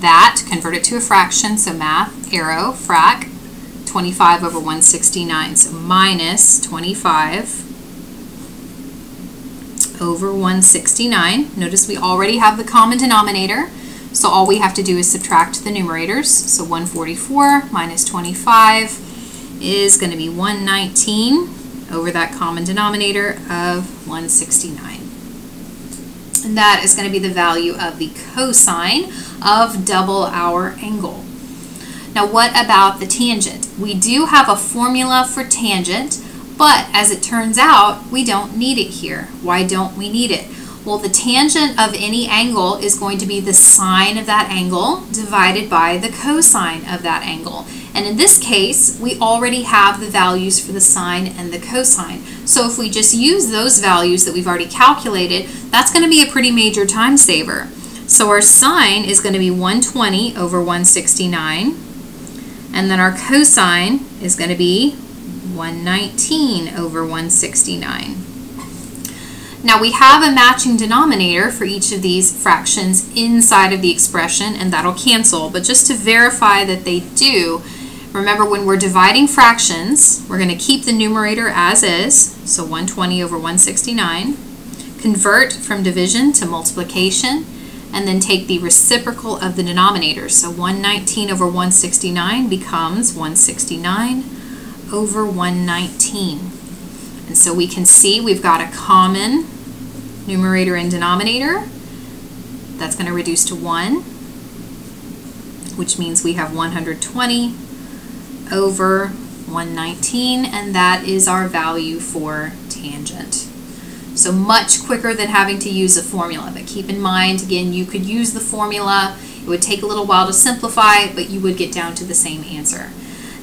that, convert it to a fraction, so math, arrow, frac, 25 over 169. So minus 25 over 169. Notice we already have the common denominator, so all we have to do is subtract the numerators. So 144 minus 25 is going to be 119 over that common denominator of 169. And that is going to be the value of the cosine of double our angle. Now what about the tangent? We do have a formula for tangent, but as it turns out, we don't need it here. Why don't we need it? Well, the tangent of any angle is going to be the sine of that angle divided by the cosine of that angle. And in this case, we already have the values for the sine and the cosine. So if we just use those values that we've already calculated, that's going to be a pretty major time saver. So our sine is going to be 120 over 169. And then our cosine is going to be 119 over 169. Now we have a matching denominator for each of these fractions inside of the expression and that'll cancel, but just to verify that they do, remember when we're dividing fractions, we're going to keep the numerator as is, so 120 over 169, convert from division to multiplication, and then take the reciprocal of the denominator. So 119 over 169 becomes 169 over 119. And so we can see we've got a common numerator and denominator. That's going to reduce to 1, which means we have 120 over 119, and that is our value for tangent. So much quicker than having to use a formula. But keep in mind, again, you could use the formula. It would take a little while to simplify, but you would get down to the same answer.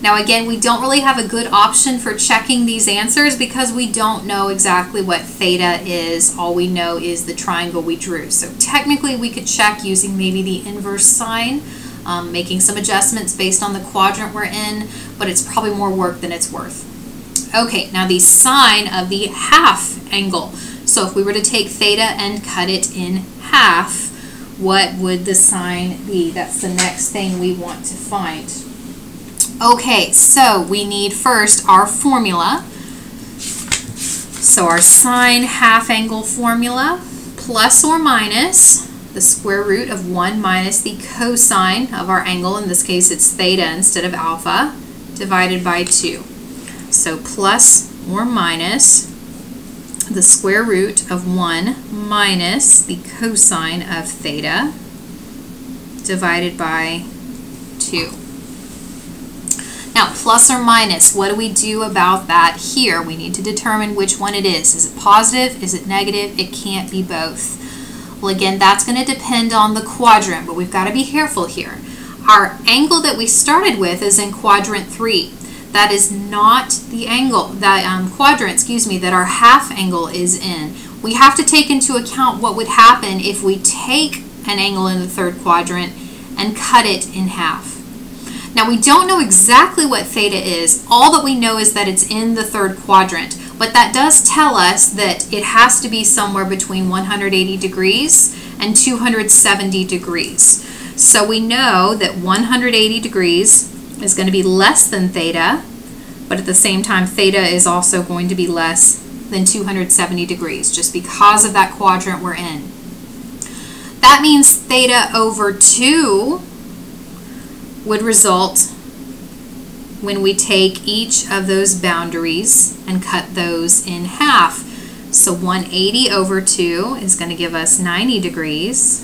Now again, we don't really have a good option for checking these answers because we don't know exactly what theta is. All we know is the triangle we drew. So technically we could check using maybe the inverse sine, um, making some adjustments based on the quadrant we're in, but it's probably more work than it's worth. Okay, now the sine of the half angle. So if we were to take theta and cut it in half, what would the sine be? That's the next thing we want to find. Okay, so we need first our formula. So our sine half angle formula, plus or minus the square root of 1 minus the cosine of our angle, in this case it's theta instead of alpha, divided by 2. So plus or minus the square root of 1 minus the cosine of theta divided by 2. Now, plus or minus, what do we do about that here? We need to determine which one it is. Is it positive? Is it negative? It can't be both. Again, that's going to depend on the quadrant, but we've got to be careful here. Our angle that we started with is in quadrant 3. That is not the angle, that um, quadrant, excuse me, that our half angle is in. We have to take into account what would happen if we take an angle in the third quadrant and cut it in half. Now we don't know exactly what theta is. All that we know is that it's in the third quadrant. But that does tell us that it has to be somewhere between 180 degrees and 270 degrees. So we know that 180 degrees is going to be less than theta, but at the same time, theta is also going to be less than 270 degrees, just because of that quadrant we're in. That means theta over 2 would result when we take each of those boundaries and cut those in half. So 180 over 2 is going to give us 90 degrees.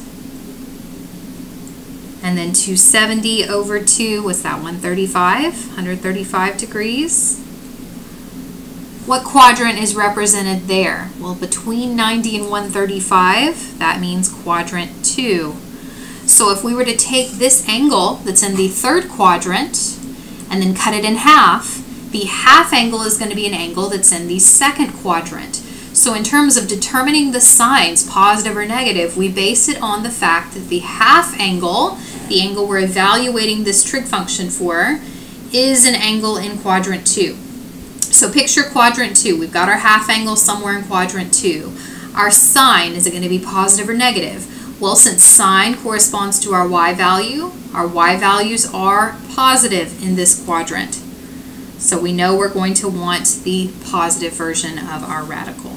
And then 270 over 2, what's that, 135? 135 degrees. What quadrant is represented there? Well, between 90 and 135, that means quadrant 2. So if we were to take this angle that's in the third quadrant and then cut it in half, the half angle is going to be an angle that's in the second quadrant. So in terms of determining the signs, positive or negative, we base it on the fact that the half angle the angle we're evaluating this trig function for, is an angle in quadrant 2. So picture quadrant 2. We've got our half angle somewhere in quadrant 2. Our sine, is it going to be positive or negative? Well, since sine corresponds to our y value, our y values are positive in this quadrant. So we know we're going to want the positive version of our radical.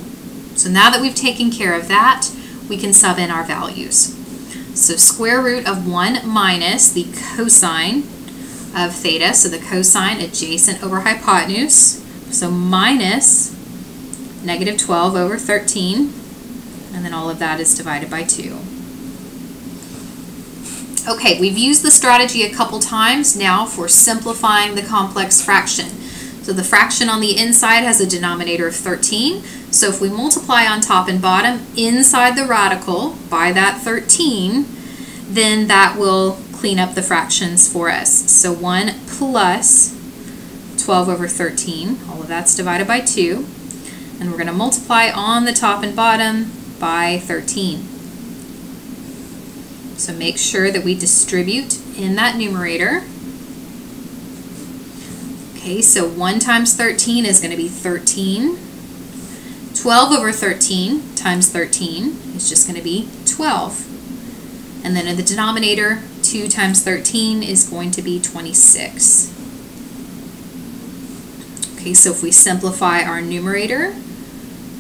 So now that we've taken care of that, we can sub in our values. So square root of 1 minus the cosine of theta, so the cosine adjacent over hypotenuse, so minus negative 12 over 13, and then all of that is divided by 2. Okay, we've used the strategy a couple times now for simplifying the complex fraction. So the fraction on the inside has a denominator of 13. So if we multiply on top and bottom inside the radical by that 13, then that will clean up the fractions for us. So 1 plus 12 over 13, all of that's divided by 2, and we're going to multiply on the top and bottom by 13. So make sure that we distribute in that numerator. Okay, so 1 times 13 is going to be 13. 12 over 13 times 13 is just going to be 12. And then in the denominator, 2 times 13 is going to be 26. Okay, so if we simplify our numerator,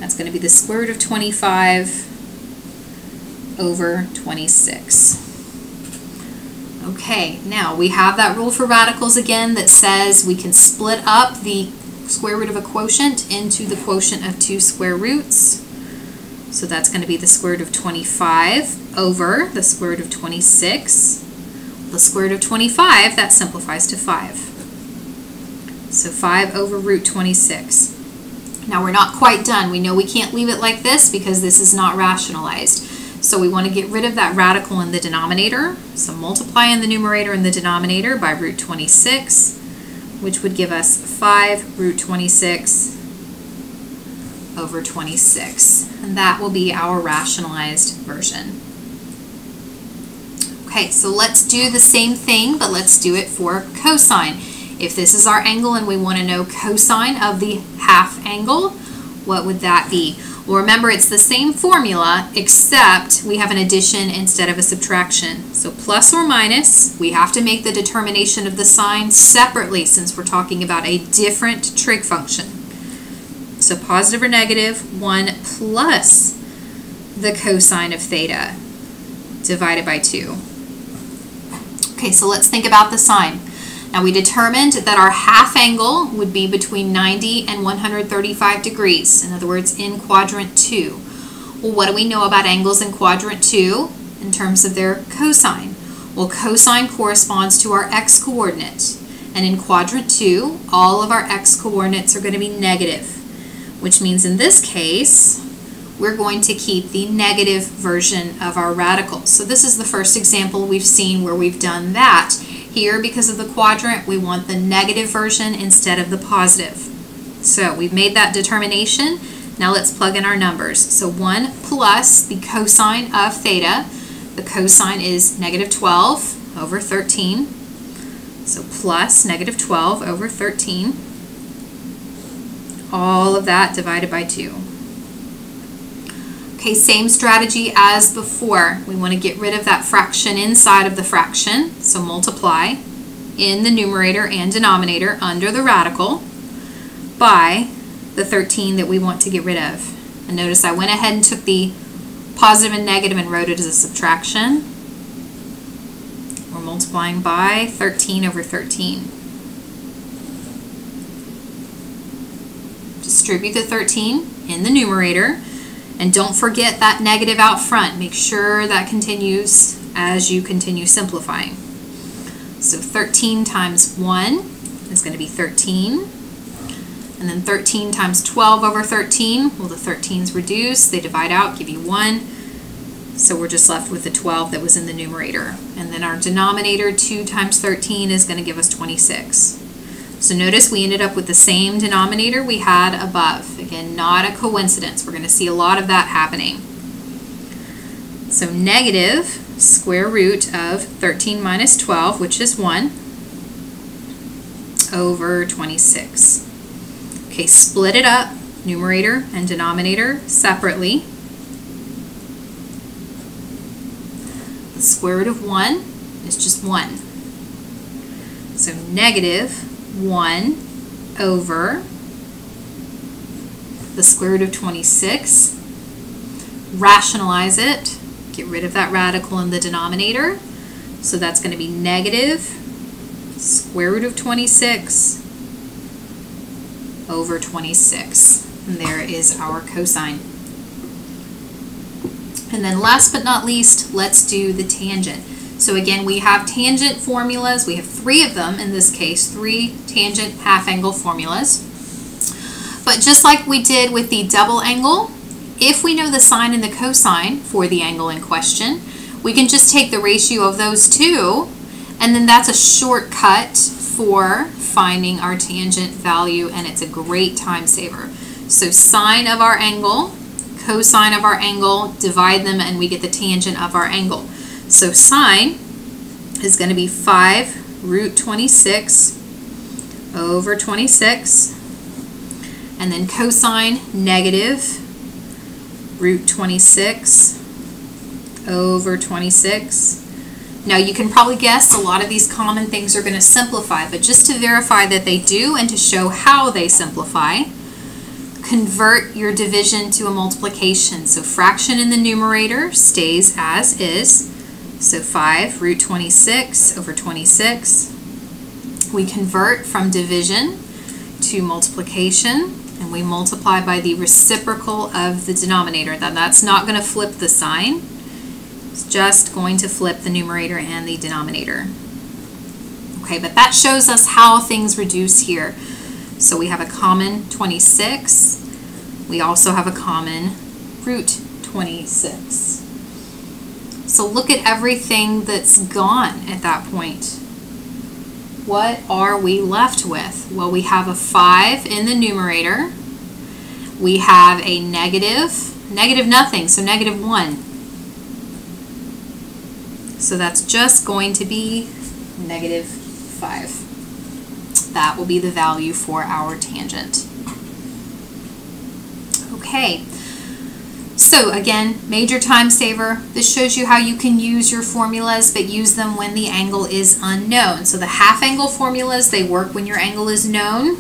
that's going to be the square root of 25 over 26. Okay, now we have that rule for radicals again that says we can split up the square root of a quotient into the quotient of two square roots. So that's going to be the square root of 25 over the square root of 26. The square root of 25, that simplifies to 5. So 5 over root 26. Now we're not quite done. We know we can't leave it like this because this is not rationalized. So we want to get rid of that radical in the denominator. So multiply in the numerator and the denominator by root 26, which would give us 5 root 26 over 26. And that will be our rationalized version. Okay, so let's do the same thing, but let's do it for cosine. If this is our angle and we want to know cosine of the half angle, what would that be? Well, remember, it's the same formula, except we have an addition instead of a subtraction. So plus or minus, we have to make the determination of the sign separately since we're talking about a different trig function. So positive or negative, 1 plus the cosine of theta divided by 2. Okay, so let's think about the sign. Now we determined that our half angle would be between 90 and 135 degrees, in other words, in quadrant 2. Well, what do we know about angles in quadrant 2 in terms of their cosine? Well, cosine corresponds to our x-coordinate, and in quadrant 2, all of our x-coordinates are going to be negative, which means in this case, we're going to keep the negative version of our radical. So this is the first example we've seen where we've done that. Here, because of the quadrant, we want the negative version instead of the positive. So we've made that determination. Now let's plug in our numbers. So 1 plus the cosine of theta. The cosine is negative 12 over 13. So plus negative 12 over 13. All of that divided by 2. Okay, same strategy as before. We want to get rid of that fraction inside of the fraction, so multiply in the numerator and denominator under the radical by the 13 that we want to get rid of. And notice I went ahead and took the positive and negative and wrote it as a subtraction. We're multiplying by 13 over 13. Distribute the 13 in the numerator and don't forget that negative out front. Make sure that continues as you continue simplifying. So 13 times 1 is going to be 13. And then 13 times 12 over 13, well the 13's reduce, they divide out, give you 1. So we're just left with the 12 that was in the numerator. And then our denominator, 2 times 13, is going to give us 26. So notice we ended up with the same denominator we had above. Again, not a coincidence. We're going to see a lot of that happening. So negative square root of 13 minus 12, which is 1, over 26. Okay, split it up, numerator and denominator separately. The square root of 1 is just 1. So negative 1 over the square root of 26. Rationalize it. Get rid of that radical in the denominator. So that's going to be negative square root of 26 over 26. And there is our cosine. And then last but not least, let's do the tangent. So again, we have tangent formulas. We have three of them in this case, three tangent half angle formulas. But just like we did with the double angle, if we know the sine and the cosine for the angle in question, we can just take the ratio of those two And then that's a shortcut for finding our tangent value and it's a great time saver. So sine of our angle, cosine of our angle, divide them and we get the tangent of our angle. So sine is going to be 5 root 26 over 26 and then cosine negative root 26 over 26. Now you can probably guess a lot of these common things are going to simplify, but just to verify that they do and to show how they simplify, convert your division to a multiplication. So fraction in the numerator stays as is. So 5 root 26 over 26. We convert from division to multiplication and we multiply by the reciprocal of the denominator. Now that's not going to flip the sign. It's just going to flip the numerator and the denominator. Okay, but that shows us how things reduce here. So we have a common 26. We also have a common root 26. So look at everything that's gone at that point. What are we left with? Well, we have a 5 in the numerator. We have a negative, negative nothing, so negative 1. So that's just going to be negative 5. That will be the value for our tangent. Okay, so again, major time saver. This shows you how you can use your formulas, but use them when the angle is unknown. So the half angle formulas, they work when your angle is known,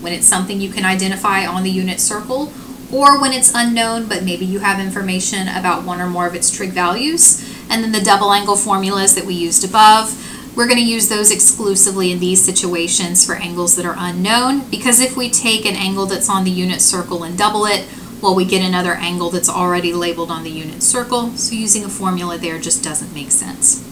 when it's something you can identify on the unit circle, or when it's unknown, but maybe you have information about one or more of its trig values. And then the double angle formulas that we used above, we're going to use those exclusively in these situations for angles that are unknown, because if we take an angle that's on the unit circle and double it, well, we get another angle that's already labeled on the unit circle, so using a formula there just doesn't make sense.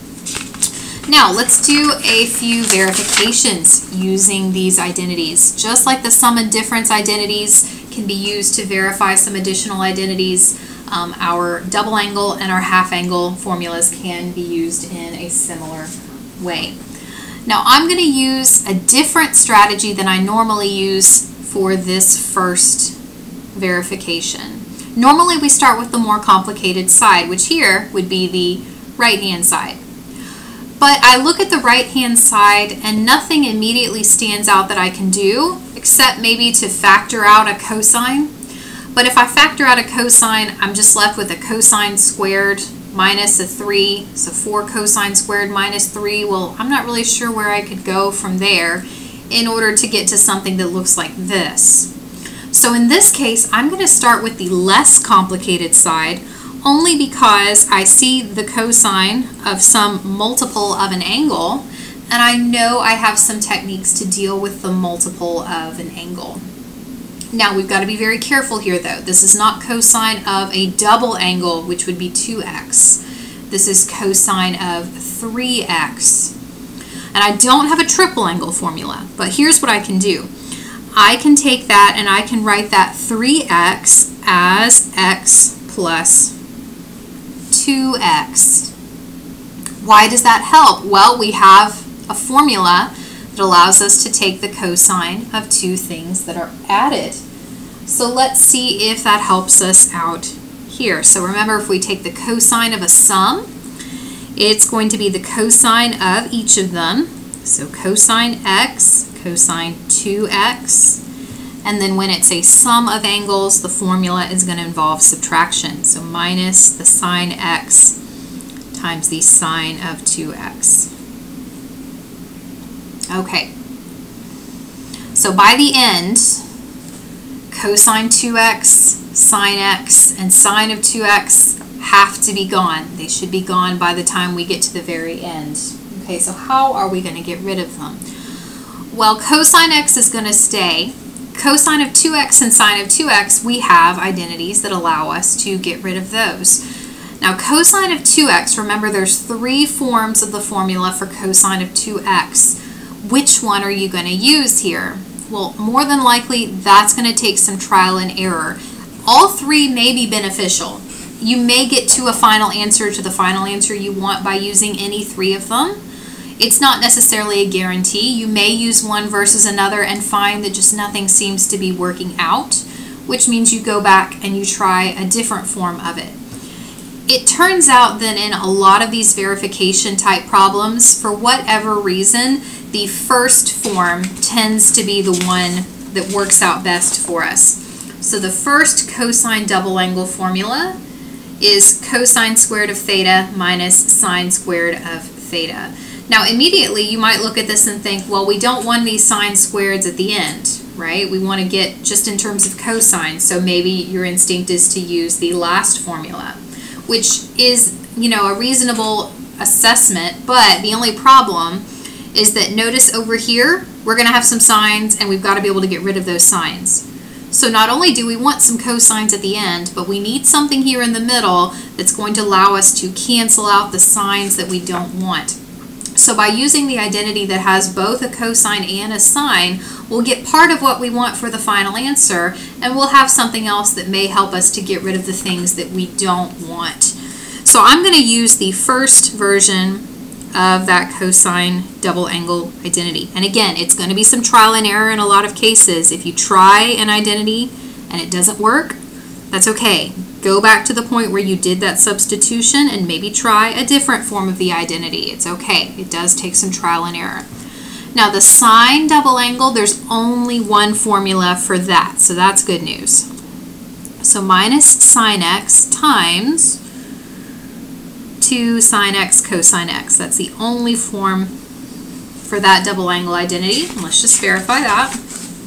Now, let's do a few verifications using these identities. Just like the sum and difference identities can be used to verify some additional identities, um, our double angle and our half angle formulas can be used in a similar way. Now, I'm going to use a different strategy than I normally use for this first verification. Normally we start with the more complicated side, which here would be the right hand side. But I look at the right hand side and nothing immediately stands out that I can do except maybe to factor out a cosine. But if I factor out a cosine, I'm just left with a cosine squared minus a 3. So 4 cosine squared minus 3. Well, I'm not really sure where I could go from there in order to get to something that looks like this. So in this case, I'm going to start with the less complicated side only because I see the cosine of some multiple of an angle and I know I have some techniques to deal with the multiple of an angle. Now we've got to be very careful here though. This is not cosine of a double angle which would be 2x. This is cosine of 3x. And I don't have a triple angle formula, but here's what I can do. I can take that and I can write that 3x as x plus 2x. Why does that help? Well, we have a formula that allows us to take the cosine of two things that are added. So let's see if that helps us out here. So remember, if we take the cosine of a sum, it's going to be the cosine of each of them. So cosine x cosine 2x. And then when it's a sum of angles, the formula is going to involve subtraction. So minus the sine x times the sine of 2x. Okay. So by the end, cosine 2x, sine x, and sine of 2x have to be gone. They should be gone by the time we get to the very end. Okay, so how are we going to get rid of them? Well, cosine x is going to stay. Cosine of 2x and sine of 2x, we have identities that allow us to get rid of those. Now, cosine of 2x, remember there's three forms of the formula for cosine of 2x. Which one are you going to use here? Well, more than likely, that's going to take some trial and error. All three may be beneficial. You may get to a final answer, to the final answer you want by using any three of them. It's not necessarily a guarantee. You may use one versus another and find that just nothing seems to be working out, which means you go back and you try a different form of it. It turns out that in a lot of these verification type problems, for whatever reason, the first form tends to be the one that works out best for us. So the first cosine double angle formula is cosine squared of theta minus sine squared of theta. Now immediately you might look at this and think, well, we don't want these sine squareds at the end, right? We want to get just in terms of cosine, so maybe your instinct is to use the last formula, which is, you know, a reasonable assessment, but the only problem is that notice over here, we're going to have some sines and we've got to be able to get rid of those sines. So not only do we want some cosines at the end, but we need something here in the middle that's going to allow us to cancel out the sines that we don't want. So by using the identity that has both a cosine and a sine, we'll get part of what we want for the final answer, and we'll have something else that may help us to get rid of the things that we don't want. So I'm going to use the first version of that cosine double angle identity. And again, it's going to be some trial and error in a lot of cases. If you try an identity and it doesn't work, that's okay. Go back to the point where you did that substitution and maybe try a different form of the identity. It's okay. It does take some trial and error. Now the sine double angle, there's only one formula for that, so that's good news. So minus sine x times 2 sine x cosine x. That's the only form for that double angle identity. Let's just verify that.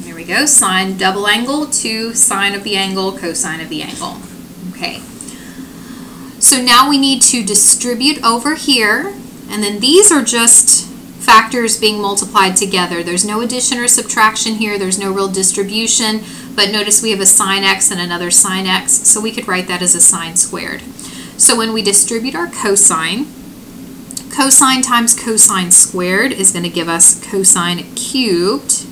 There we go, sine double angle, 2 sine of the angle, cosine of the angle. Okay. So now we need to distribute over here, and then these are just factors being multiplied together. There's no addition or subtraction here, there's no real distribution, but notice we have a sine x and another sine x, so we could write that as a sine squared. So when we distribute our cosine, cosine times cosine squared is going to give us cosine cubed.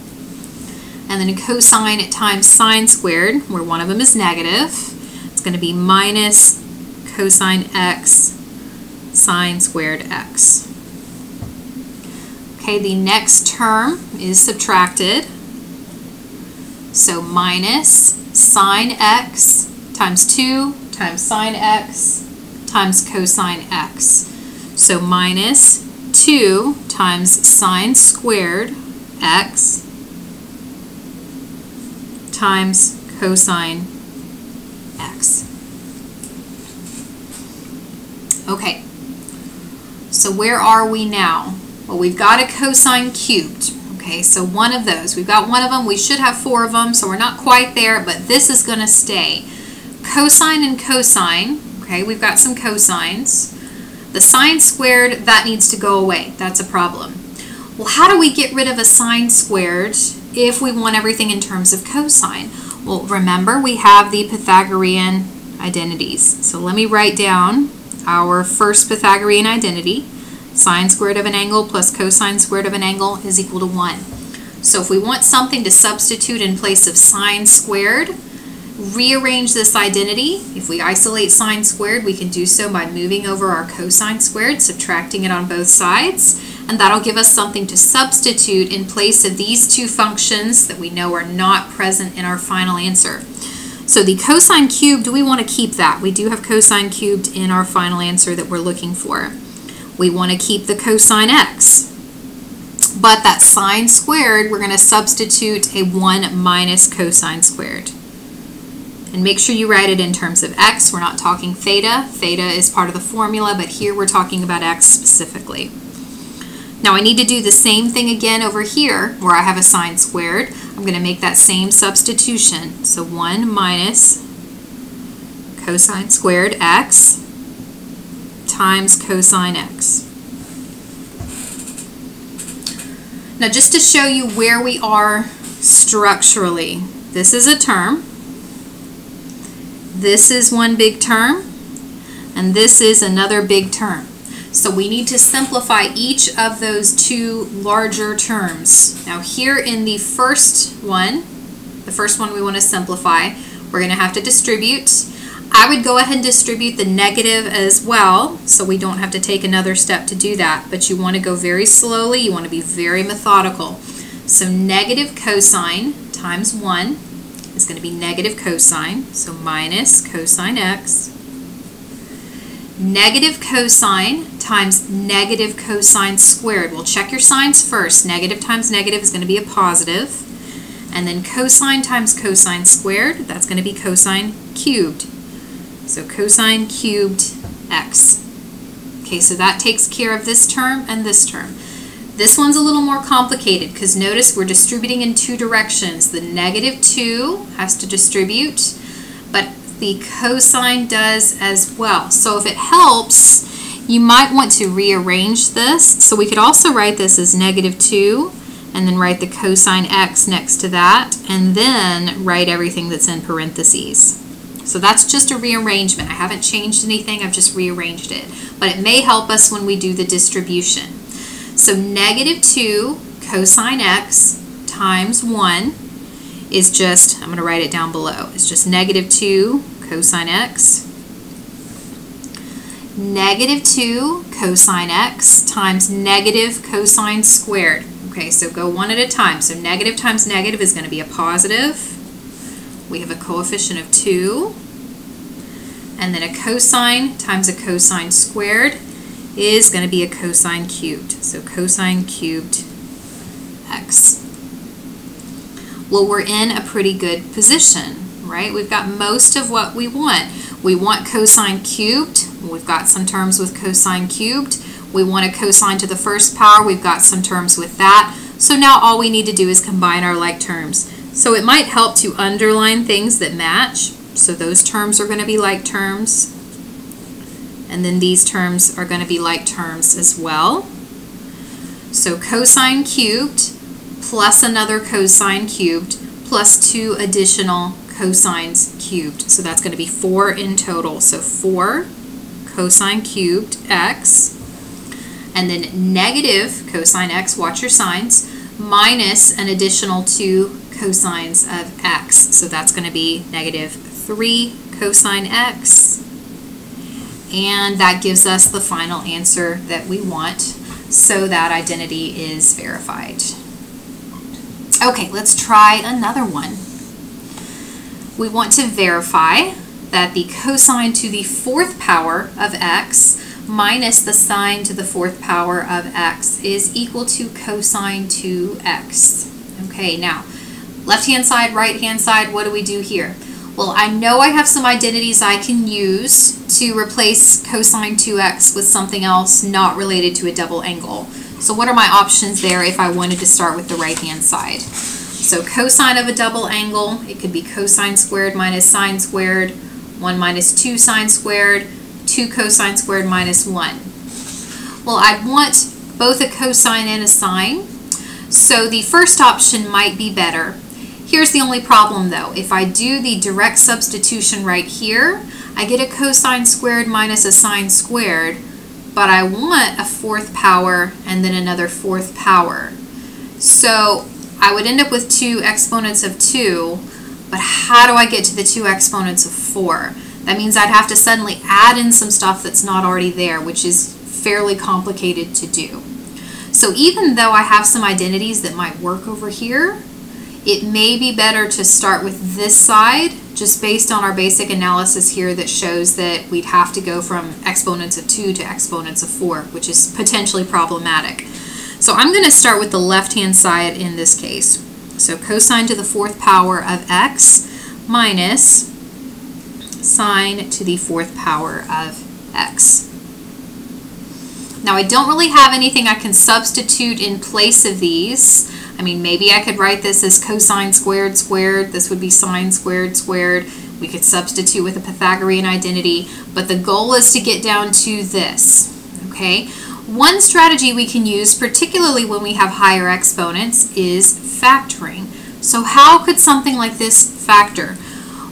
And then cosine times sine squared, where one of them is negative, going to be minus cosine x sine squared x. Okay, the next term is subtracted. So minus sine x times 2 times sine x times cosine x. So minus 2 times sine squared x times cosine x. Okay, so where are we now? Well, we've got a cosine cubed. Okay, so one of those. We've got one of them. We should have four of them, so we're not quite there, but this is going to stay. Cosine and cosine Okay, we've got some cosines. The sine squared, that needs to go away. That's a problem. Well, how do we get rid of a sine squared if we want everything in terms of cosine? Well, remember we have the Pythagorean identities. So let me write down our first Pythagorean identity. Sine squared of an angle plus cosine squared of an angle is equal to 1. So if we want something to substitute in place of sine squared, rearrange this identity. If we isolate sine squared, we can do so by moving over our cosine squared, subtracting it on both sides, and that'll give us something to substitute in place of these two functions that we know are not present in our final answer. So the cosine cubed, we want to keep that. We do have cosine cubed in our final answer that we're looking for. We want to keep the cosine x. But that sine squared, we're going to substitute a 1 minus cosine squared. And make sure you write it in terms of x. We're not talking theta. Theta is part of the formula, but here we're talking about x specifically. Now I need to do the same thing again over here where I have a sine squared. I'm going to make that same substitution. So 1 minus cosine squared x times cosine x. Now just to show you where we are structurally, this is a term this is one big term, and this is another big term. So we need to simplify each of those two larger terms. Now here in the first one, the first one we want to simplify, we're going to have to distribute. I would go ahead and distribute the negative as well, so we don't have to take another step to do that, but you want to go very slowly, you want to be very methodical. So negative cosine times 1 is going to be negative cosine, so minus cosine x. Negative cosine times negative cosine squared. We'll check your signs first. Negative times negative is going to be a positive. And then cosine times cosine squared, that's going to be cosine cubed. So cosine cubed x. Okay, so that takes care of this term and this term. This one's a little more complicated because notice we're distributing in two directions. The negative 2 has to distribute, but the cosine does as well. So if it helps, you might want to rearrange this. So we could also write this as negative 2 and then write the cosine x next to that and then write everything that's in parentheses. So that's just a rearrangement. I haven't changed anything, I've just rearranged it. But it may help us when we do the distribution. So negative 2 cosine x times 1 is just, I'm going to write it down below, it's just negative 2 cosine x. Negative 2 cosine x times negative cosine squared. Okay, so go one at a time. So negative times negative is going to be a positive we have a coefficient of 2, and then a cosine times a cosine squared is going to be a cosine cubed. So cosine cubed x. Well, we're in a pretty good position, right? We've got most of what we want. We want cosine cubed. We've got some terms with cosine cubed. We want a cosine to the first power. We've got some terms with that. So now all we need to do is combine our like terms. So it might help to underline things that match. So those terms are going to be like terms. And then these terms are going to be like terms as well. So cosine cubed plus another cosine cubed plus two additional cosines cubed. So that's going to be 4 in total. So 4 cosine cubed x and then negative cosine x, watch your signs, minus an additional 2 cosines of x. So that's going to be negative 3 cosine x. And that gives us the final answer that we want. So that identity is verified. Okay, let's try another one. We want to verify that the cosine to the fourth power of x minus the sine to the fourth power of x is equal to cosine to x. Okay, now Left hand side, right hand side, what do we do here? Well, I know I have some identities I can use to replace cosine 2x with something else not related to a double angle. So what are my options there if I wanted to start with the right hand side? So cosine of a double angle, it could be cosine squared minus sine squared, 1 minus 2 sine squared, 2 cosine squared minus 1. Well, I'd want both a cosine and a sine. So the first option might be better. Here's the only problem though. If I do the direct substitution right here, I get a cosine squared minus a sine squared, but I want a fourth power and then another fourth power. So I would end up with two exponents of 2, but how do I get to the two exponents of 4? That means I'd have to suddenly add in some stuff that's not already there, which is fairly complicated to do. So even though I have some identities that might work over here, it may be better to start with this side just based on our basic analysis here that shows that we'd have to go from exponents of 2 to exponents of 4, which is potentially problematic. So I'm going to start with the left-hand side in this case. So cosine to the fourth power of x minus sine to the fourth power of x. Now I don't really have anything I can substitute in place of these. I mean, maybe I could write this as cosine squared squared. This would be sine squared squared. We could substitute with a Pythagorean identity, but the goal is to get down to this, okay? One strategy we can use, particularly when we have higher exponents, is factoring. So how could something like this factor?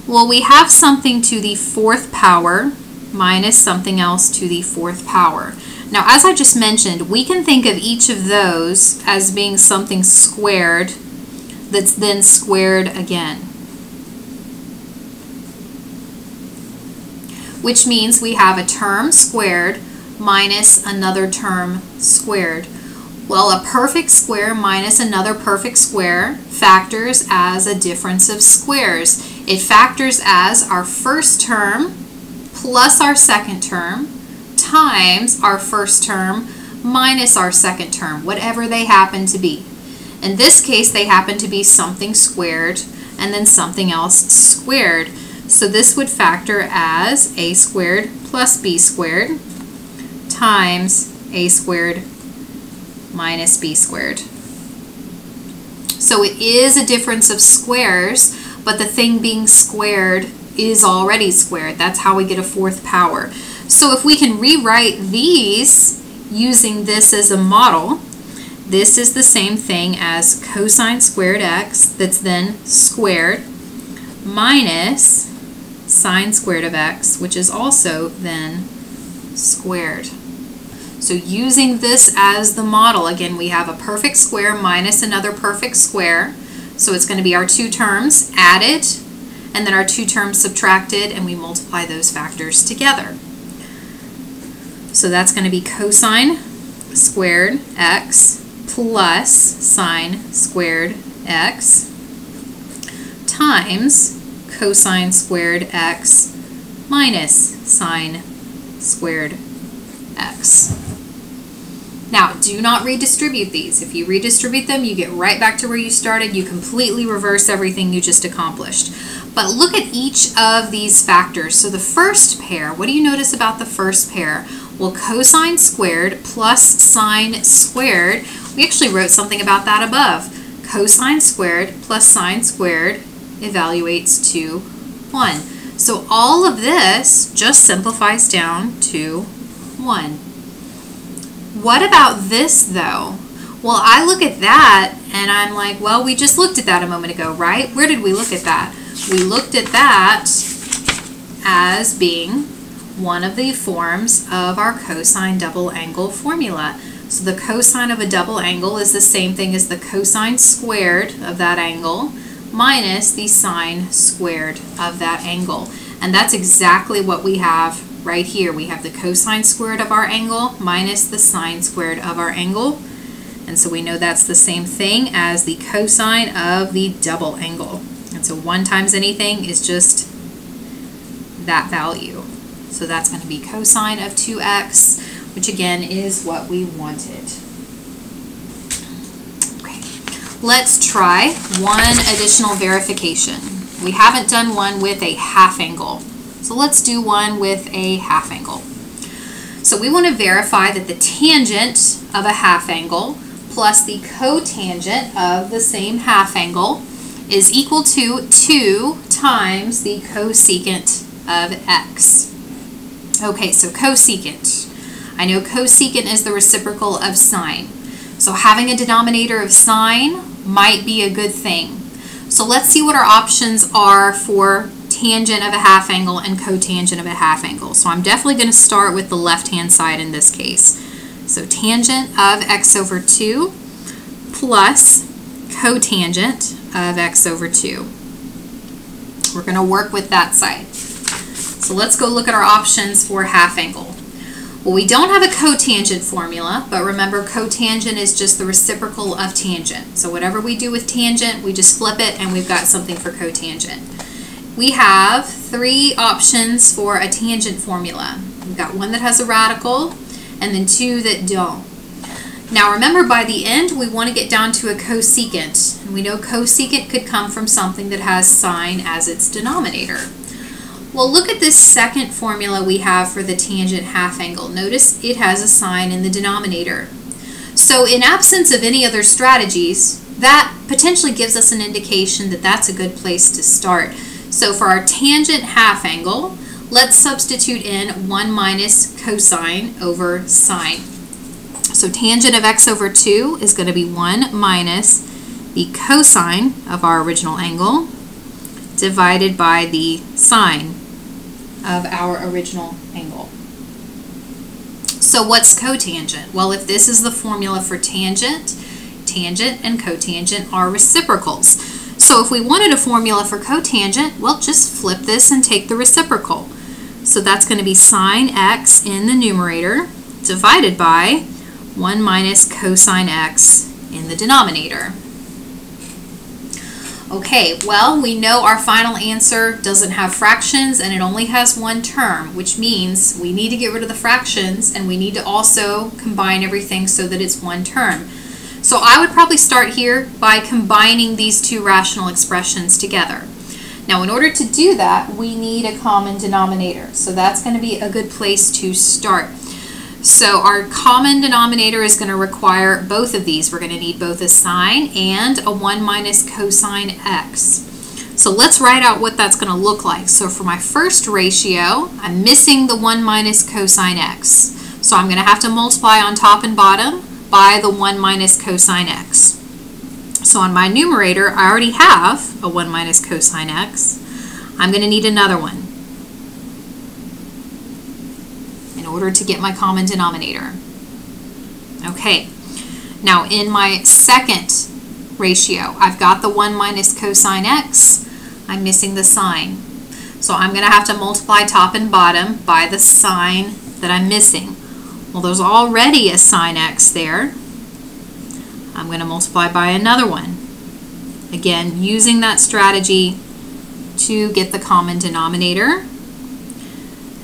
Well, we have something to the fourth power minus something else to the fourth power. Now, as I just mentioned, we can think of each of those as being something squared that's then squared again. which means we have a term squared minus another term squared. Well, a perfect square minus another perfect square factors as a difference of squares. It factors as our first term plus our second term times our first term minus our second term, whatever they happen to be. In this case, they happen to be something squared and then something else squared. So this would factor as a squared plus b squared times a squared minus b squared. So it is a difference of squares, but the thing being squared is already squared. That's how we get a fourth power. So if we can rewrite these using this as a model, this is the same thing as cosine squared x that's then squared minus sine squared of x, which is also then squared. So using this as the model, again, we have a perfect square minus another perfect square. So it's going to be our two terms added, and then our two terms subtracted, and we multiply those factors together. So that's going to be cosine squared x plus sine squared x times cosine squared x minus sine squared x. Now, do not redistribute these. If you redistribute them, you get right back to where you started. You completely reverse everything you just accomplished. But look at each of these factors. So the first pair, what do you notice about the first pair? Well, cosine squared plus sine squared, we actually wrote something about that above. Cosine squared plus sine squared evaluates to 1. So all of this just simplifies down to 1. What about this though? Well, I look at that and I'm like, well, we just looked at that a moment ago, right? Where did we look at that? We looked at that as being one of the forms of our cosine double angle formula. So the cosine of a double angle is the same thing as the cosine squared of that angle minus the sine squared of that angle. And that's exactly what we have right here we have the cosine squared of our angle minus the sine squared of our angle. And so we know that's the same thing as the cosine of the double angle. And so 1 times anything is just that value. So that's going to be cosine of 2x, which again is what we wanted. Okay, let's try one additional verification. We haven't done one with a half angle. So let's do one with a half angle. So we want to verify that the tangent of a half angle plus the cotangent of the same half angle is equal to 2 times the cosecant of x. Okay, so cosecant. I know cosecant is the reciprocal of sine. So having a denominator of sine might be a good thing. So let's see what our options are for tangent of a half angle and cotangent of a half angle. So I'm definitely going to start with the left-hand side in this case. So tangent of x over 2 plus cotangent of x over 2. We're going to work with that side. So let's go look at our options for half angle. Well, we don't have a cotangent formula, but remember cotangent is just the reciprocal of tangent. So whatever we do with tangent, we just flip it and we've got something for cotangent we have three options for a tangent formula. We've got one that has a radical and then two that don't. Now remember by the end we want to get down to a cosecant. And we know cosecant could come from something that has sine as its denominator. Well look at this second formula we have for the tangent half angle. Notice it has a sine in the denominator. So in absence of any other strategies, that potentially gives us an indication that that's a good place to start. So for our tangent half angle, let's substitute in 1 minus cosine over sine. So tangent of x over 2 is going to be 1 minus the cosine of our original angle divided by the sine of our original angle. So what's cotangent? Well, if this is the formula for tangent, tangent and cotangent are reciprocals. So if we wanted a formula for cotangent, well, just flip this and take the reciprocal. So that's going to be sine x in the numerator divided by 1 minus cosine x in the denominator. Okay, well, we know our final answer doesn't have fractions and it only has one term, which means we need to get rid of the fractions and we need to also combine everything so that it's one term. So I would probably start here by combining these two rational expressions together. Now, in order to do that, we need a common denominator. So that's going to be a good place to start. So our common denominator is going to require both of these. We're going to need both a sine and a 1 minus cosine x. So let's write out what that's going to look like. So for my first ratio, I'm missing the 1 minus cosine x. So I'm going to have to multiply on top and bottom by the 1 minus cosine x. So on my numerator, I already have a 1 minus cosine x. I'm going to need another one. Order to get my common denominator. Okay, now in my second ratio, I've got the 1 minus cosine x. I'm missing the sine. So I'm going to have to multiply top and bottom by the sine that I'm missing. Well, there's already a sine x there. I'm going to multiply by another one. Again, using that strategy to get the common denominator.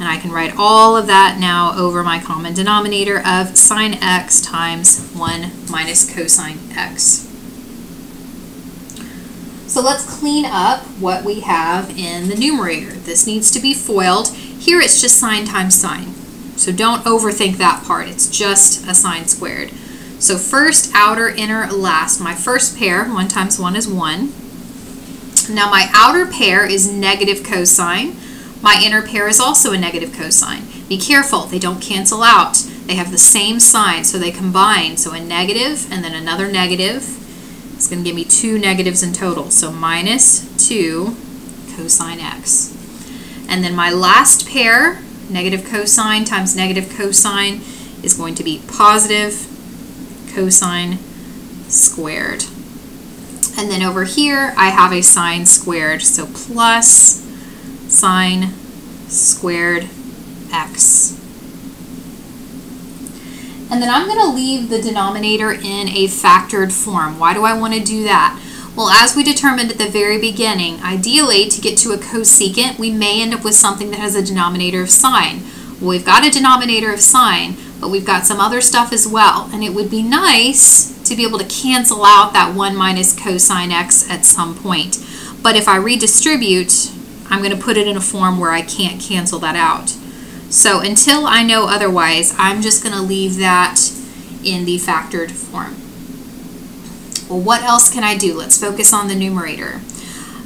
And I can write all of that now over my common denominator of sine x times 1 minus cosine x. So let's clean up what we have in the numerator. This needs to be FOILed. Here it's just sine times sine. So don't overthink that part. It's just a sine squared. So first, outer, inner, last. My first pair, 1 times 1 is 1. Now my outer pair is negative cosine. My inner pair is also a negative cosine. Be careful, they don't cancel out. They have the same sign, so they combine. So a negative and then another negative. It's going to give me two negatives in total. So minus 2 cosine x. And then my last pair, negative cosine times negative cosine, is going to be positive cosine squared. And then over here, I have a sine squared, so plus sine squared x. And then I'm going to leave the denominator in a factored form. Why do I want to do that? Well, as we determined at the very beginning, ideally to get to a cosecant, we may end up with something that has a denominator of sine. Well, we've got a denominator of sine, but we've got some other stuff as well. And it would be nice to be able to cancel out that 1 minus cosine x at some point. But if I redistribute, I'm going to put it in a form where I can't cancel that out. So until I know otherwise, I'm just going to leave that in the factored form. Well, what else can I do? Let's focus on the numerator.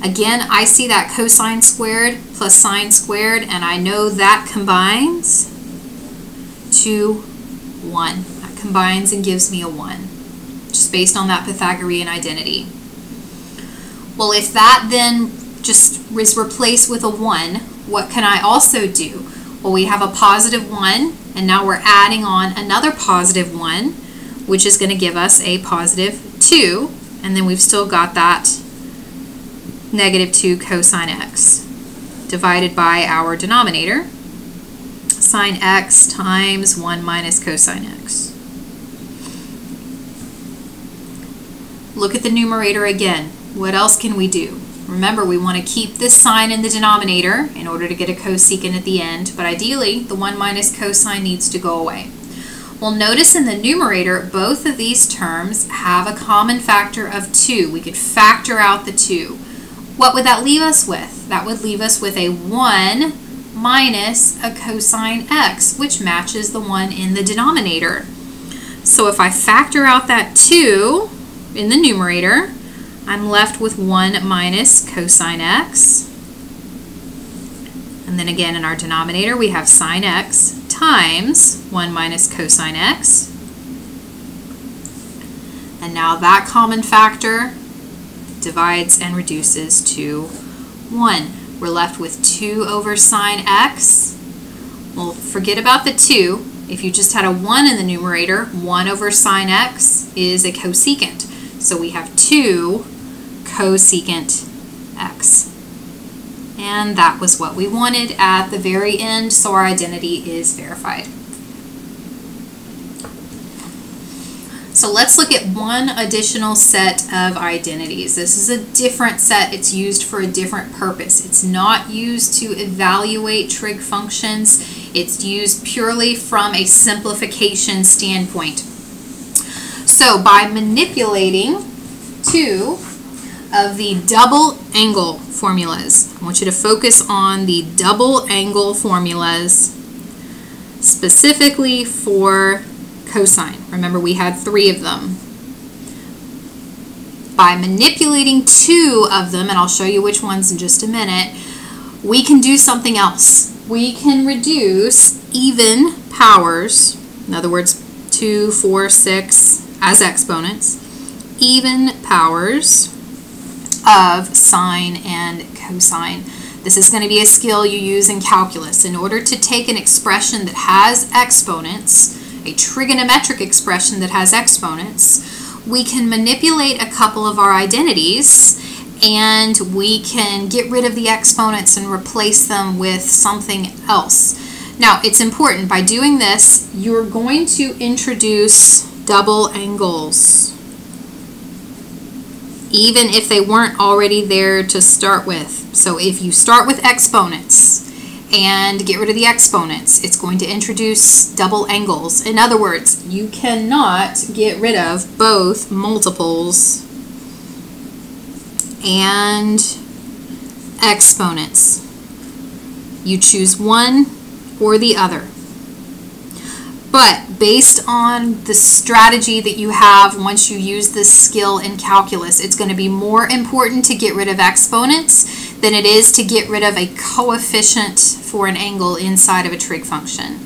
Again, I see that cosine squared plus sine squared, and I know that combines to 1. That combines and gives me a 1, just based on that Pythagorean identity. Well, if that then just is replaced with a 1, what can I also do? Well, we have a positive 1, and now we're adding on another positive 1, which is going to give us a positive 2, and then we've still got that negative 2 cosine x divided by our denominator, sine x times 1 minus cosine x. Look at the numerator again. What else can we do? Remember, we want to keep this sine in the denominator in order to get a cosecant at the end, but ideally, the 1 minus cosine needs to go away. Well, notice in the numerator, both of these terms have a common factor of 2. We could factor out the 2. What would that leave us with? That would leave us with a 1 minus a cosine x, which matches the 1 in the denominator. So if I factor out that 2 in the numerator, I'm left with 1 minus cosine x. And then again in our denominator we have sine x times 1 minus cosine x. And now that common factor divides and reduces to 1. We're left with 2 over sine x. Well, forget about the 2. If you just had a 1 in the numerator, 1 over sine x is a cosecant. So we have 2 cosecant x. And that was what we wanted at the very end, so our identity is verified. So let's look at one additional set of identities. This is a different set. It's used for a different purpose. It's not used to evaluate trig functions. It's used purely from a simplification standpoint. So by manipulating two of the double angle formulas, I want you to focus on the double angle formulas specifically for cosine. Remember, we had three of them. By manipulating two of them, and I'll show you which ones in just a minute, we can do something else. We can reduce even powers, in other words, 2, 4, 6 as exponents, even powers of sine and cosine. This is going to be a skill you use in calculus. In order to take an expression that has exponents, a trigonometric expression that has exponents, we can manipulate a couple of our identities and we can get rid of the exponents and replace them with something else. Now, it's important, by doing this, you're going to introduce double angles, even if they weren't already there to start with. So if you start with exponents, and get rid of the exponents. It's going to introduce double angles. In other words, you cannot get rid of both multiples and exponents. You choose one or the other. But based on the strategy that you have once you use this skill in calculus, it's going to be more important to get rid of exponents than it is to get rid of a coefficient for an angle inside of a trig function.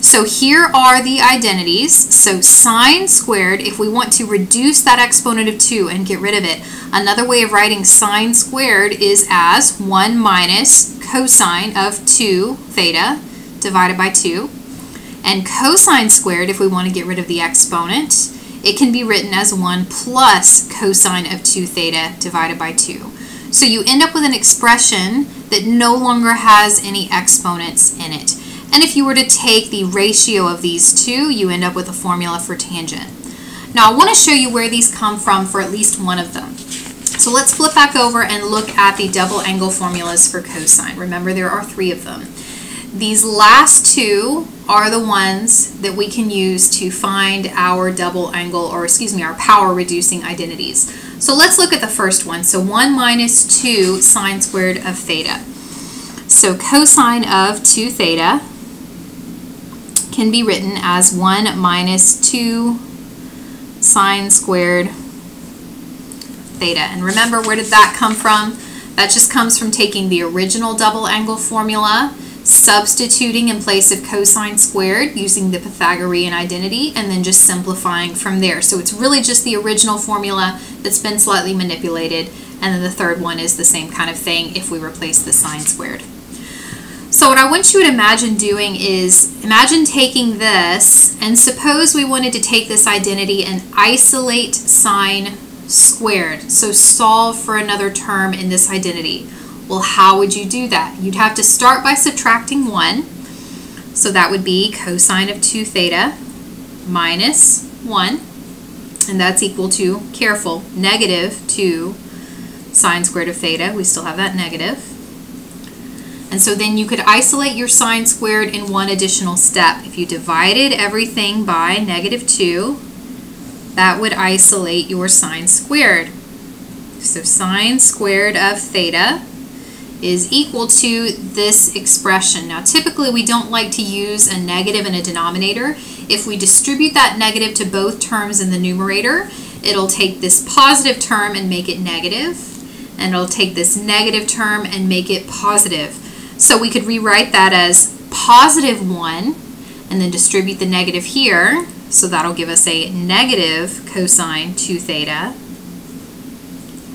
So here are the identities. So sine squared, if we want to reduce that exponent of 2 and get rid of it, another way of writing sine squared is as 1 minus cosine of 2 theta divided by 2. And cosine squared, if we want to get rid of the exponent, it can be written as 1 plus cosine of 2 theta divided by 2. So you end up with an expression that no longer has any exponents in it. And if you were to take the ratio of these two, you end up with a formula for tangent. Now I want to show you where these come from for at least one of them. So let's flip back over and look at the double angle formulas for cosine. Remember there are three of them. These last two are the ones that we can use to find our double angle, or excuse me, our power reducing identities. So let's look at the first one. So 1 minus 2 sine squared of theta. So cosine of 2 theta can be written as 1 minus 2 sine squared theta. And remember, where did that come from? That just comes from taking the original double angle formula substituting in place of cosine squared using the Pythagorean identity, and then just simplifying from there. So it's really just the original formula that's been slightly manipulated, and then the third one is the same kind of thing if we replace the sine squared. So what I want you to imagine doing is, imagine taking this, and suppose we wanted to take this identity and isolate sine squared, so solve for another term in this identity. Well, how would you do that? You'd have to start by subtracting 1. So that would be cosine of 2 theta minus 1. And that's equal to, careful, negative 2 sine squared of theta. We still have that negative. And so then you could isolate your sine squared in one additional step. If you divided everything by negative 2, that would isolate your sine squared. So sine squared of theta is equal to this expression. Now typically we don't like to use a negative in a denominator. If we distribute that negative to both terms in the numerator, it'll take this positive term and make it negative, and it'll take this negative term and make it positive. So we could rewrite that as positive 1, and then distribute the negative here, so that'll give us a negative cosine 2 theta,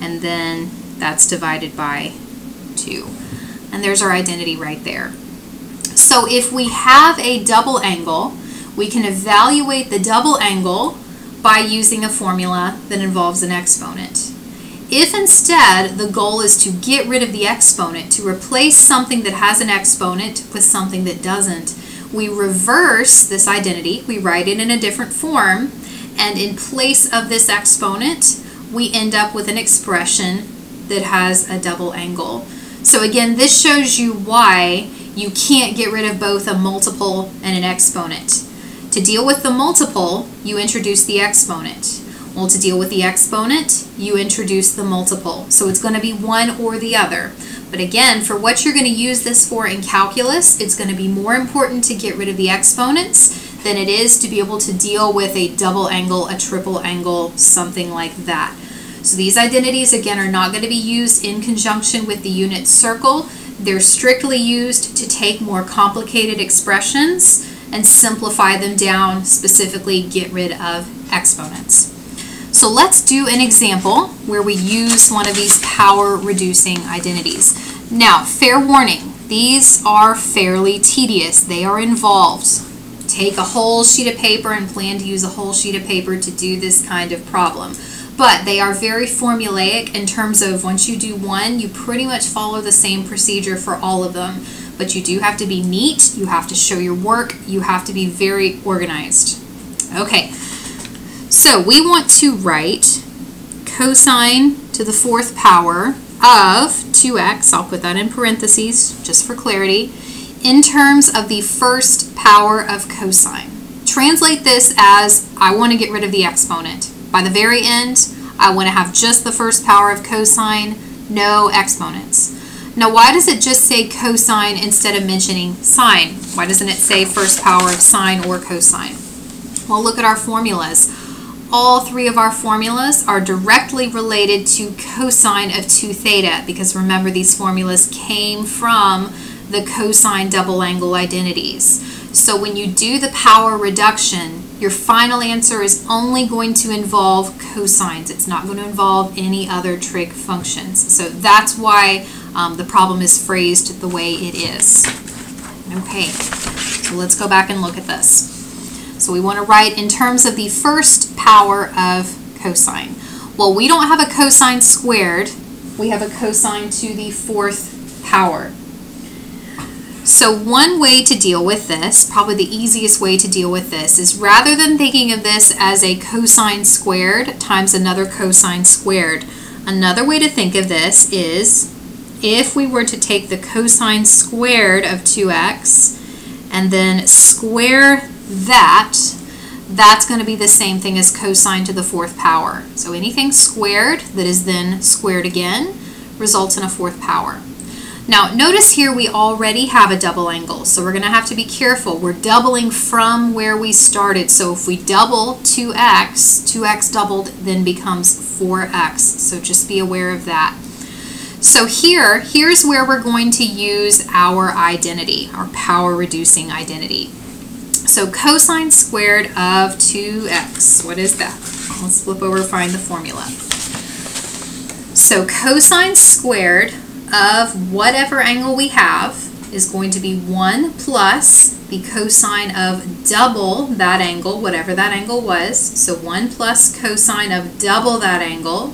and then that's divided by 2. And there's our identity right there. So if we have a double angle, we can evaluate the double angle by using a formula that involves an exponent. If instead the goal is to get rid of the exponent, to replace something that has an exponent with something that doesn't, we reverse this identity, we write it in a different form, and in place of this exponent, we end up with an expression that has a double angle. So again, this shows you why you can't get rid of both a multiple and an exponent. To deal with the multiple, you introduce the exponent. Well, to deal with the exponent, you introduce the multiple. So it's going to be one or the other. But again, for what you're going to use this for in calculus, it's going to be more important to get rid of the exponents than it is to be able to deal with a double angle, a triple angle, something like that. So these identities, again, are not going to be used in conjunction with the unit circle. They're strictly used to take more complicated expressions and simplify them down, specifically get rid of exponents. So let's do an example where we use one of these power reducing identities. Now, fair warning, these are fairly tedious. They are involved. Take a whole sheet of paper and plan to use a whole sheet of paper to do this kind of problem. But they are very formulaic in terms of once you do one, you pretty much follow the same procedure for all of them. But you do have to be neat, you have to show your work, you have to be very organized. Okay, so we want to write cosine to the fourth power of 2x, I'll put that in parentheses just for clarity, in terms of the first power of cosine. Translate this as I want to get rid of the exponent. By the very end, I want to have just the first power of cosine, no exponents. Now, why does it just say cosine instead of mentioning sine? Why doesn't it say first power of sine or cosine? Well, look at our formulas all three of our formulas are directly related to cosine of 2 theta because remember these formulas came from the cosine double angle identities. So when you do the power reduction, your final answer is only going to involve cosines. It's not going to involve any other trig functions. So that's why um, the problem is phrased the way it is. Okay, so let's go back and look at this. So we want to write in terms of the first power of cosine. Well, we don't have a cosine squared. We have a cosine to the fourth power. So one way to deal with this, probably the easiest way to deal with this, is rather than thinking of this as a cosine squared times another cosine squared, another way to think of this is if we were to take the cosine squared of 2x and then square that, that's going to be the same thing as cosine to the fourth power. So anything squared that is then squared again results in a fourth power. Now notice here we already have a double angle, so we're going to have to be careful. We're doubling from where we started, so if we double 2x, 2x doubled then becomes 4x, so just be aware of that. So here, here's where we're going to use our identity, our power reducing identity. So cosine squared of 2x, what is that? Let's flip over and find the formula. So cosine squared of whatever angle we have is going to be 1 plus the cosine of double that angle, whatever that angle was. So 1 plus cosine of double that angle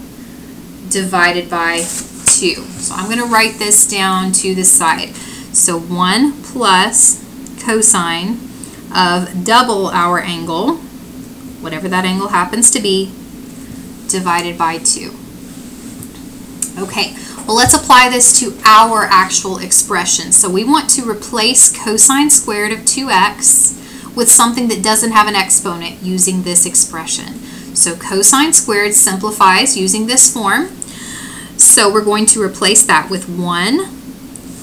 divided by 2. So I'm going to write this down to the side. So 1 plus cosine of double our angle, whatever that angle happens to be, divided by 2. Okay, well let's apply this to our actual expression. So we want to replace cosine squared of 2x with something that doesn't have an exponent using this expression. So cosine squared simplifies using this form. So we're going to replace that with 1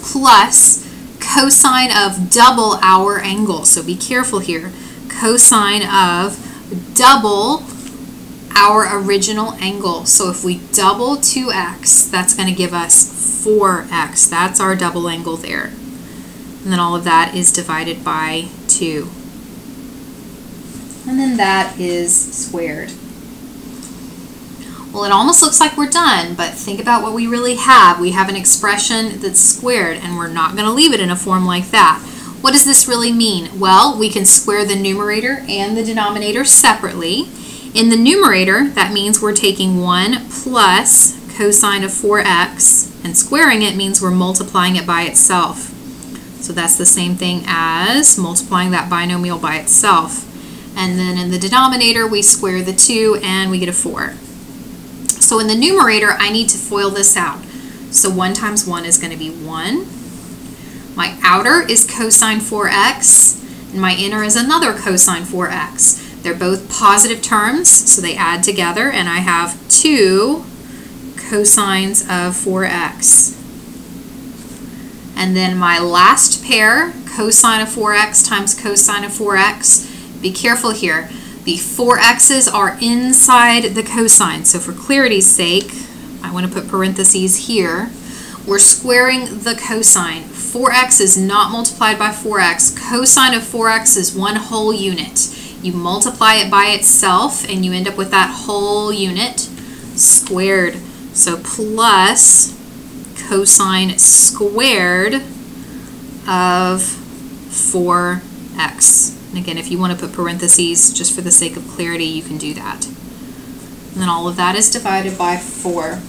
plus cosine of double our angle. So be careful here. Cosine of double our original angle. So if we double 2x, that's going to give us 4x. That's our double angle there. And then all of that is divided by 2. And then that is squared. Well, it almost looks like we're done, but think about what we really have. We have an expression that's squared, and we're not going to leave it in a form like that. What does this really mean? Well, we can square the numerator and the denominator separately. In the numerator, that means we're taking 1 plus cosine of 4x, and squaring it means we're multiplying it by itself. So that's the same thing as multiplying that binomial by itself. And then in the denominator, we square the 2 and we get a 4. So in the numerator, I need to FOIL this out. So 1 times 1 is going to be 1. My outer is cosine 4x, and my inner is another cosine 4x. They're both positive terms, so they add together, and I have 2 cosines of 4x. And then my last pair, cosine of 4x times cosine of 4x. Be careful here. The 4x's are inside the cosine. So for clarity's sake, I want to put parentheses here. We're squaring the cosine. 4x is not multiplied by 4x. Cosine of 4x is one whole unit. You multiply it by itself and you end up with that whole unit squared. So plus cosine squared of 4x. And again, if you want to put parentheses just for the sake of clarity, you can do that. And then all of that is divided by 4.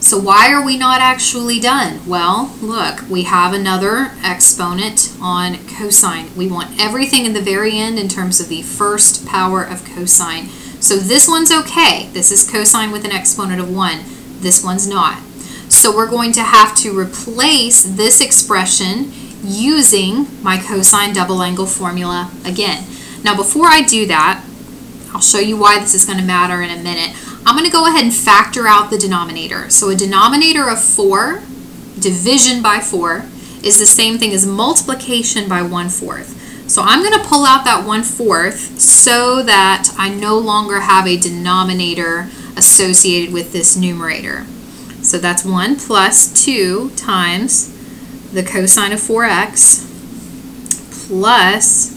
So why are we not actually done? Well, look, we have another exponent on cosine. We want everything in the very end in terms of the first power of cosine. So this one's okay. This is cosine with an exponent of 1. This one's not. So we're going to have to replace this expression using my cosine double angle formula again. Now before I do that, I'll show you why this is going to matter in a minute. I'm going to go ahead and factor out the denominator. So a denominator of 4, division by 4, is the same thing as multiplication by 1 fourth. So I'm going to pull out that 1 fourth so that I no longer have a denominator associated with this numerator. So that's 1 plus 2 times the cosine of 4x plus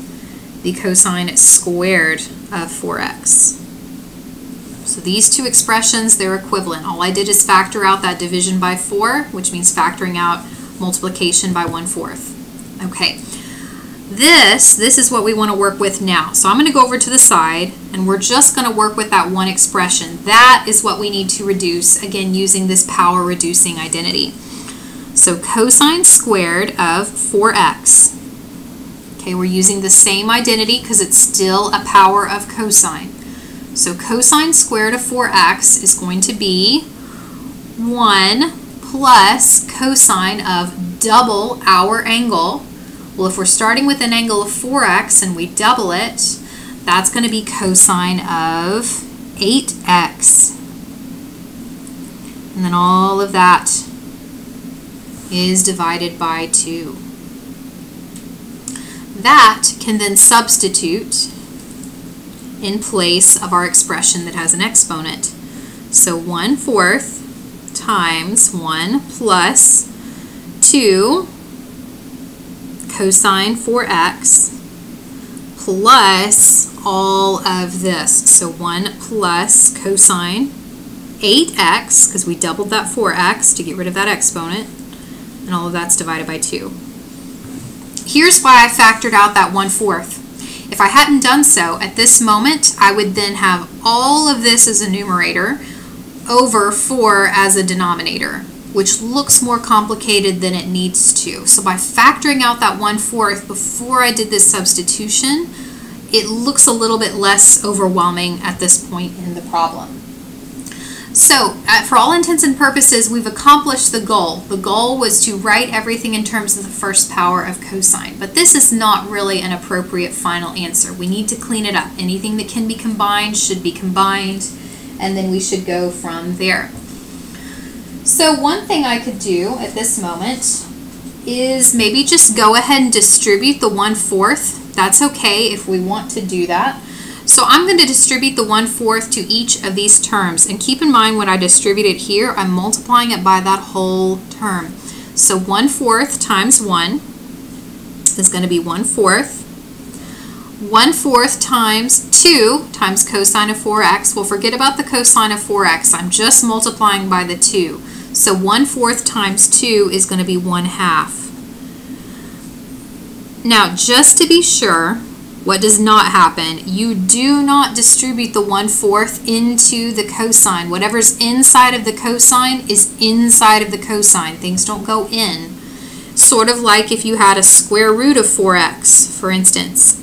the cosine squared of 4x. So these two expressions, they're equivalent. All I did is factor out that division by 4, which means factoring out multiplication by 1 fourth. Okay, this, this is what we want to work with now. So I'm going to go over to the side, and we're just going to work with that one expression. That is what we need to reduce, again, using this power reducing identity. So cosine squared of 4x. Okay, we're using the same identity because it's still a power of cosine. So cosine squared of 4x is going to be 1 plus cosine of double our angle. Well, if we're starting with an angle of 4x and we double it, that's going to be cosine of 8x. And then all of that is divided by 2. That can then substitute in place of our expression that has an exponent. So 1 fourth times 1 plus 2 cosine 4x plus all of this. So 1 plus cosine 8x, because we doubled that 4x to get rid of that exponent, and all of that's divided by 2. Here's why I factored out that 1 fourth. If I hadn't done so, at this moment, I would then have all of this as a numerator over 4 as a denominator, which looks more complicated than it needs to. So by factoring out that 1 fourth before I did this substitution, it looks a little bit less overwhelming at this point in the problem. So, uh, for all intents and purposes, we've accomplished the goal. The goal was to write everything in terms of the first power of cosine, but this is not really an appropriate final answer. We need to clean it up. Anything that can be combined should be combined, and then we should go from there. So one thing I could do at this moment is maybe just go ahead and distribute the 1 fourth. That's okay if we want to do that. So I'm going to distribute the 1 fourth to each of these terms. And keep in mind when I distribute it here, I'm multiplying it by that whole term. So 1 fourth times 1 is going to be 1 fourth. 1 fourth times 2 times cosine of 4x. Well, forget about the cosine of 4x. I'm just multiplying by the 2. So 1 fourth times 2 is going to be 1 half. Now, just to be sure, What does not happen? You do not distribute the 1 fourth into the cosine. Whatever's inside of the cosine is inside of the cosine. Things don't go in. Sort of like if you had a square root of 4x, for instance.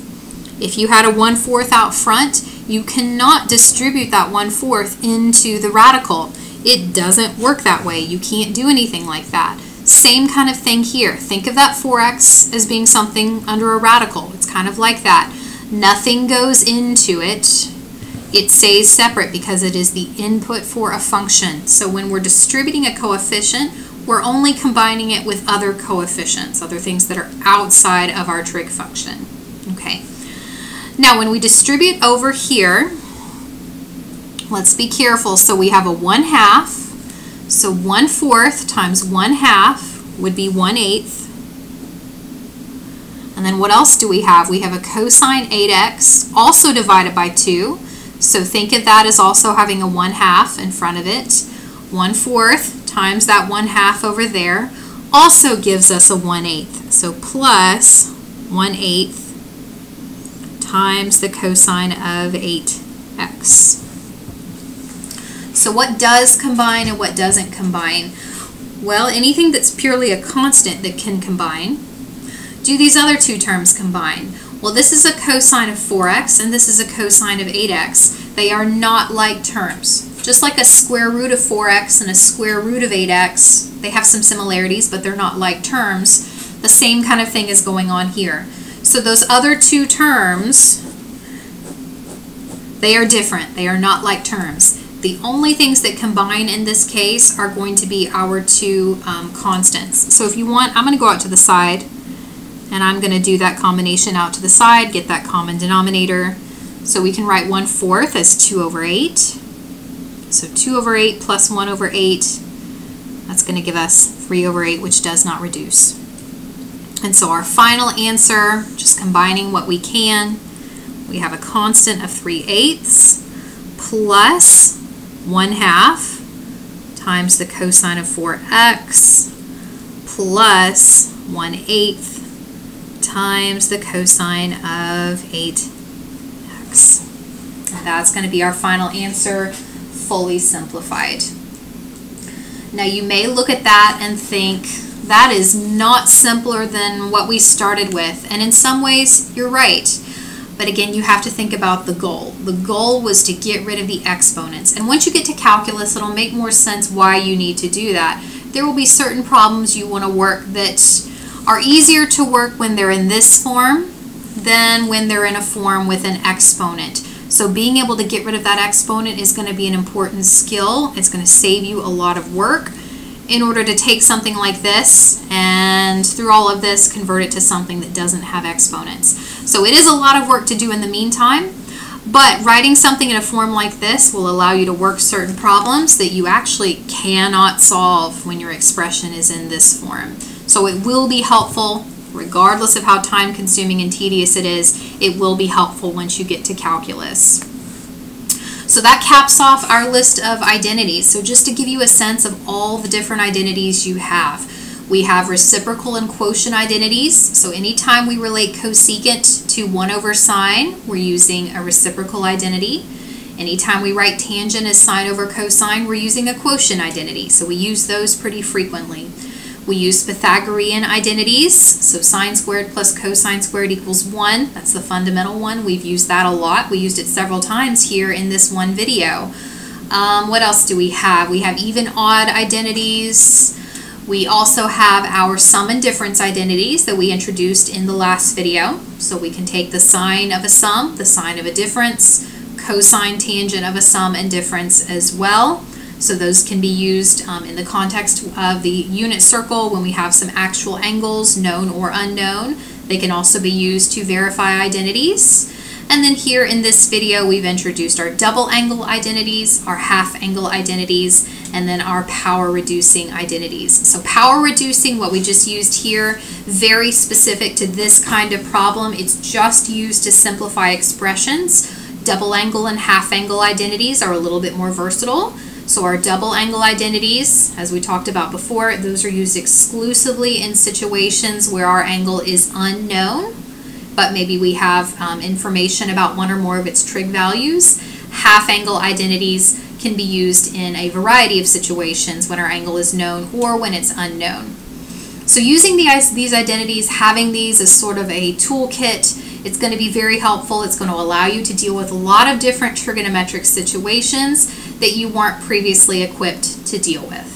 If you had a 1 fourth out front, you cannot distribute that 1 fourth into the radical. It doesn't work that way. You can't do anything like that. Same kind of thing here. Think of that 4x as being something under a radical. It's kind of like that. Nothing goes into it. It stays separate because it is the input for a function. So when we're distributing a coefficient, we're only combining it with other coefficients, other things that are outside of our trig function. Okay. Now when we distribute over here, let's be careful. So we have a 1 half. So 1 fourth times 1 half would be 1 eighth. And then what else do we have? We have a cosine 8x, also divided by 2. So think of that as also having a 1 half in front of it. 1 fourth times that 1 half over there also gives us a 1 eighth. So plus 1 eighth times the cosine of 8x. So what does combine and what doesn't combine? Well, anything that's purely a constant that can combine. Do these other two terms combine? Well, this is a cosine of 4x and this is a cosine of 8x. They are not like terms. Just like a square root of 4x and a square root of 8x, they have some similarities, but they're not like terms. The same kind of thing is going on here. So those other two terms, they are different. They are not like terms. The only things that combine in this case are going to be our two um, constants. So if you want, I'm going to go out to the side and I'm going to do that combination out to the side, get that common denominator. So we can write 1 fourth as 2 over 8. So 2 over 8 plus 1 over 8, that's going to give us 3 over 8, which does not reduce. And so our final answer, just combining what we can, we have a constant of 3 eighths plus 1 half times the cosine of 4x plus 1 eighth times the cosine of 8x. And that's going to be our final answer, fully simplified. Now you may look at that and think, that is not simpler than what we started with. And in some ways, you're right. But again, you have to think about the goal. The goal was to get rid of the exponents. And once you get to calculus, it'll make more sense why you need to do that. There will be certain problems you want to work that are easier to work when they're in this form than when they're in a form with an exponent. So being able to get rid of that exponent is going to be an important skill. It's going to save you a lot of work in order to take something like this and through all of this convert it to something that doesn't have exponents. So it is a lot of work to do in the meantime, but writing something in a form like this will allow you to work certain problems that you actually cannot solve when your expression is in this form. So it will be helpful regardless of how time consuming and tedious it is, it will be helpful once you get to calculus. So that caps off our list of identities. So just to give you a sense of all the different identities you have. We have reciprocal and quotient identities. So anytime we relate cosecant to 1 over sine, we're using a reciprocal identity. Anytime we write tangent as sine over cosine, we're using a quotient identity. So we use those pretty frequently. We use Pythagorean identities, so sine squared plus cosine squared equals 1. That's the fundamental one. We've used that a lot. We used it several times here in this one video. Um, what else do we have? We have even odd identities. We also have our sum and difference identities that we introduced in the last video. So we can take the sine of a sum, the sine of a difference, cosine tangent of a sum and difference as well. So those can be used um, in the context of the unit circle when we have some actual angles, known or unknown. They can also be used to verify identities. And then here in this video, we've introduced our double angle identities, our half angle identities, and then our power reducing identities. So power reducing, what we just used here, very specific to this kind of problem. It's just used to simplify expressions. Double angle and half angle identities are a little bit more versatile. So our double angle identities, as we talked about before, those are used exclusively in situations where our angle is unknown. but maybe we have um, information about one or more of its trig values. Half angle identities can be used in a variety of situations when our angle is known or when it's unknown. So using the, these identities, having these as sort of a toolkit, it's going to be very helpful. It's going to allow you to deal with a lot of different trigonometric situations that you weren't previously equipped to deal with.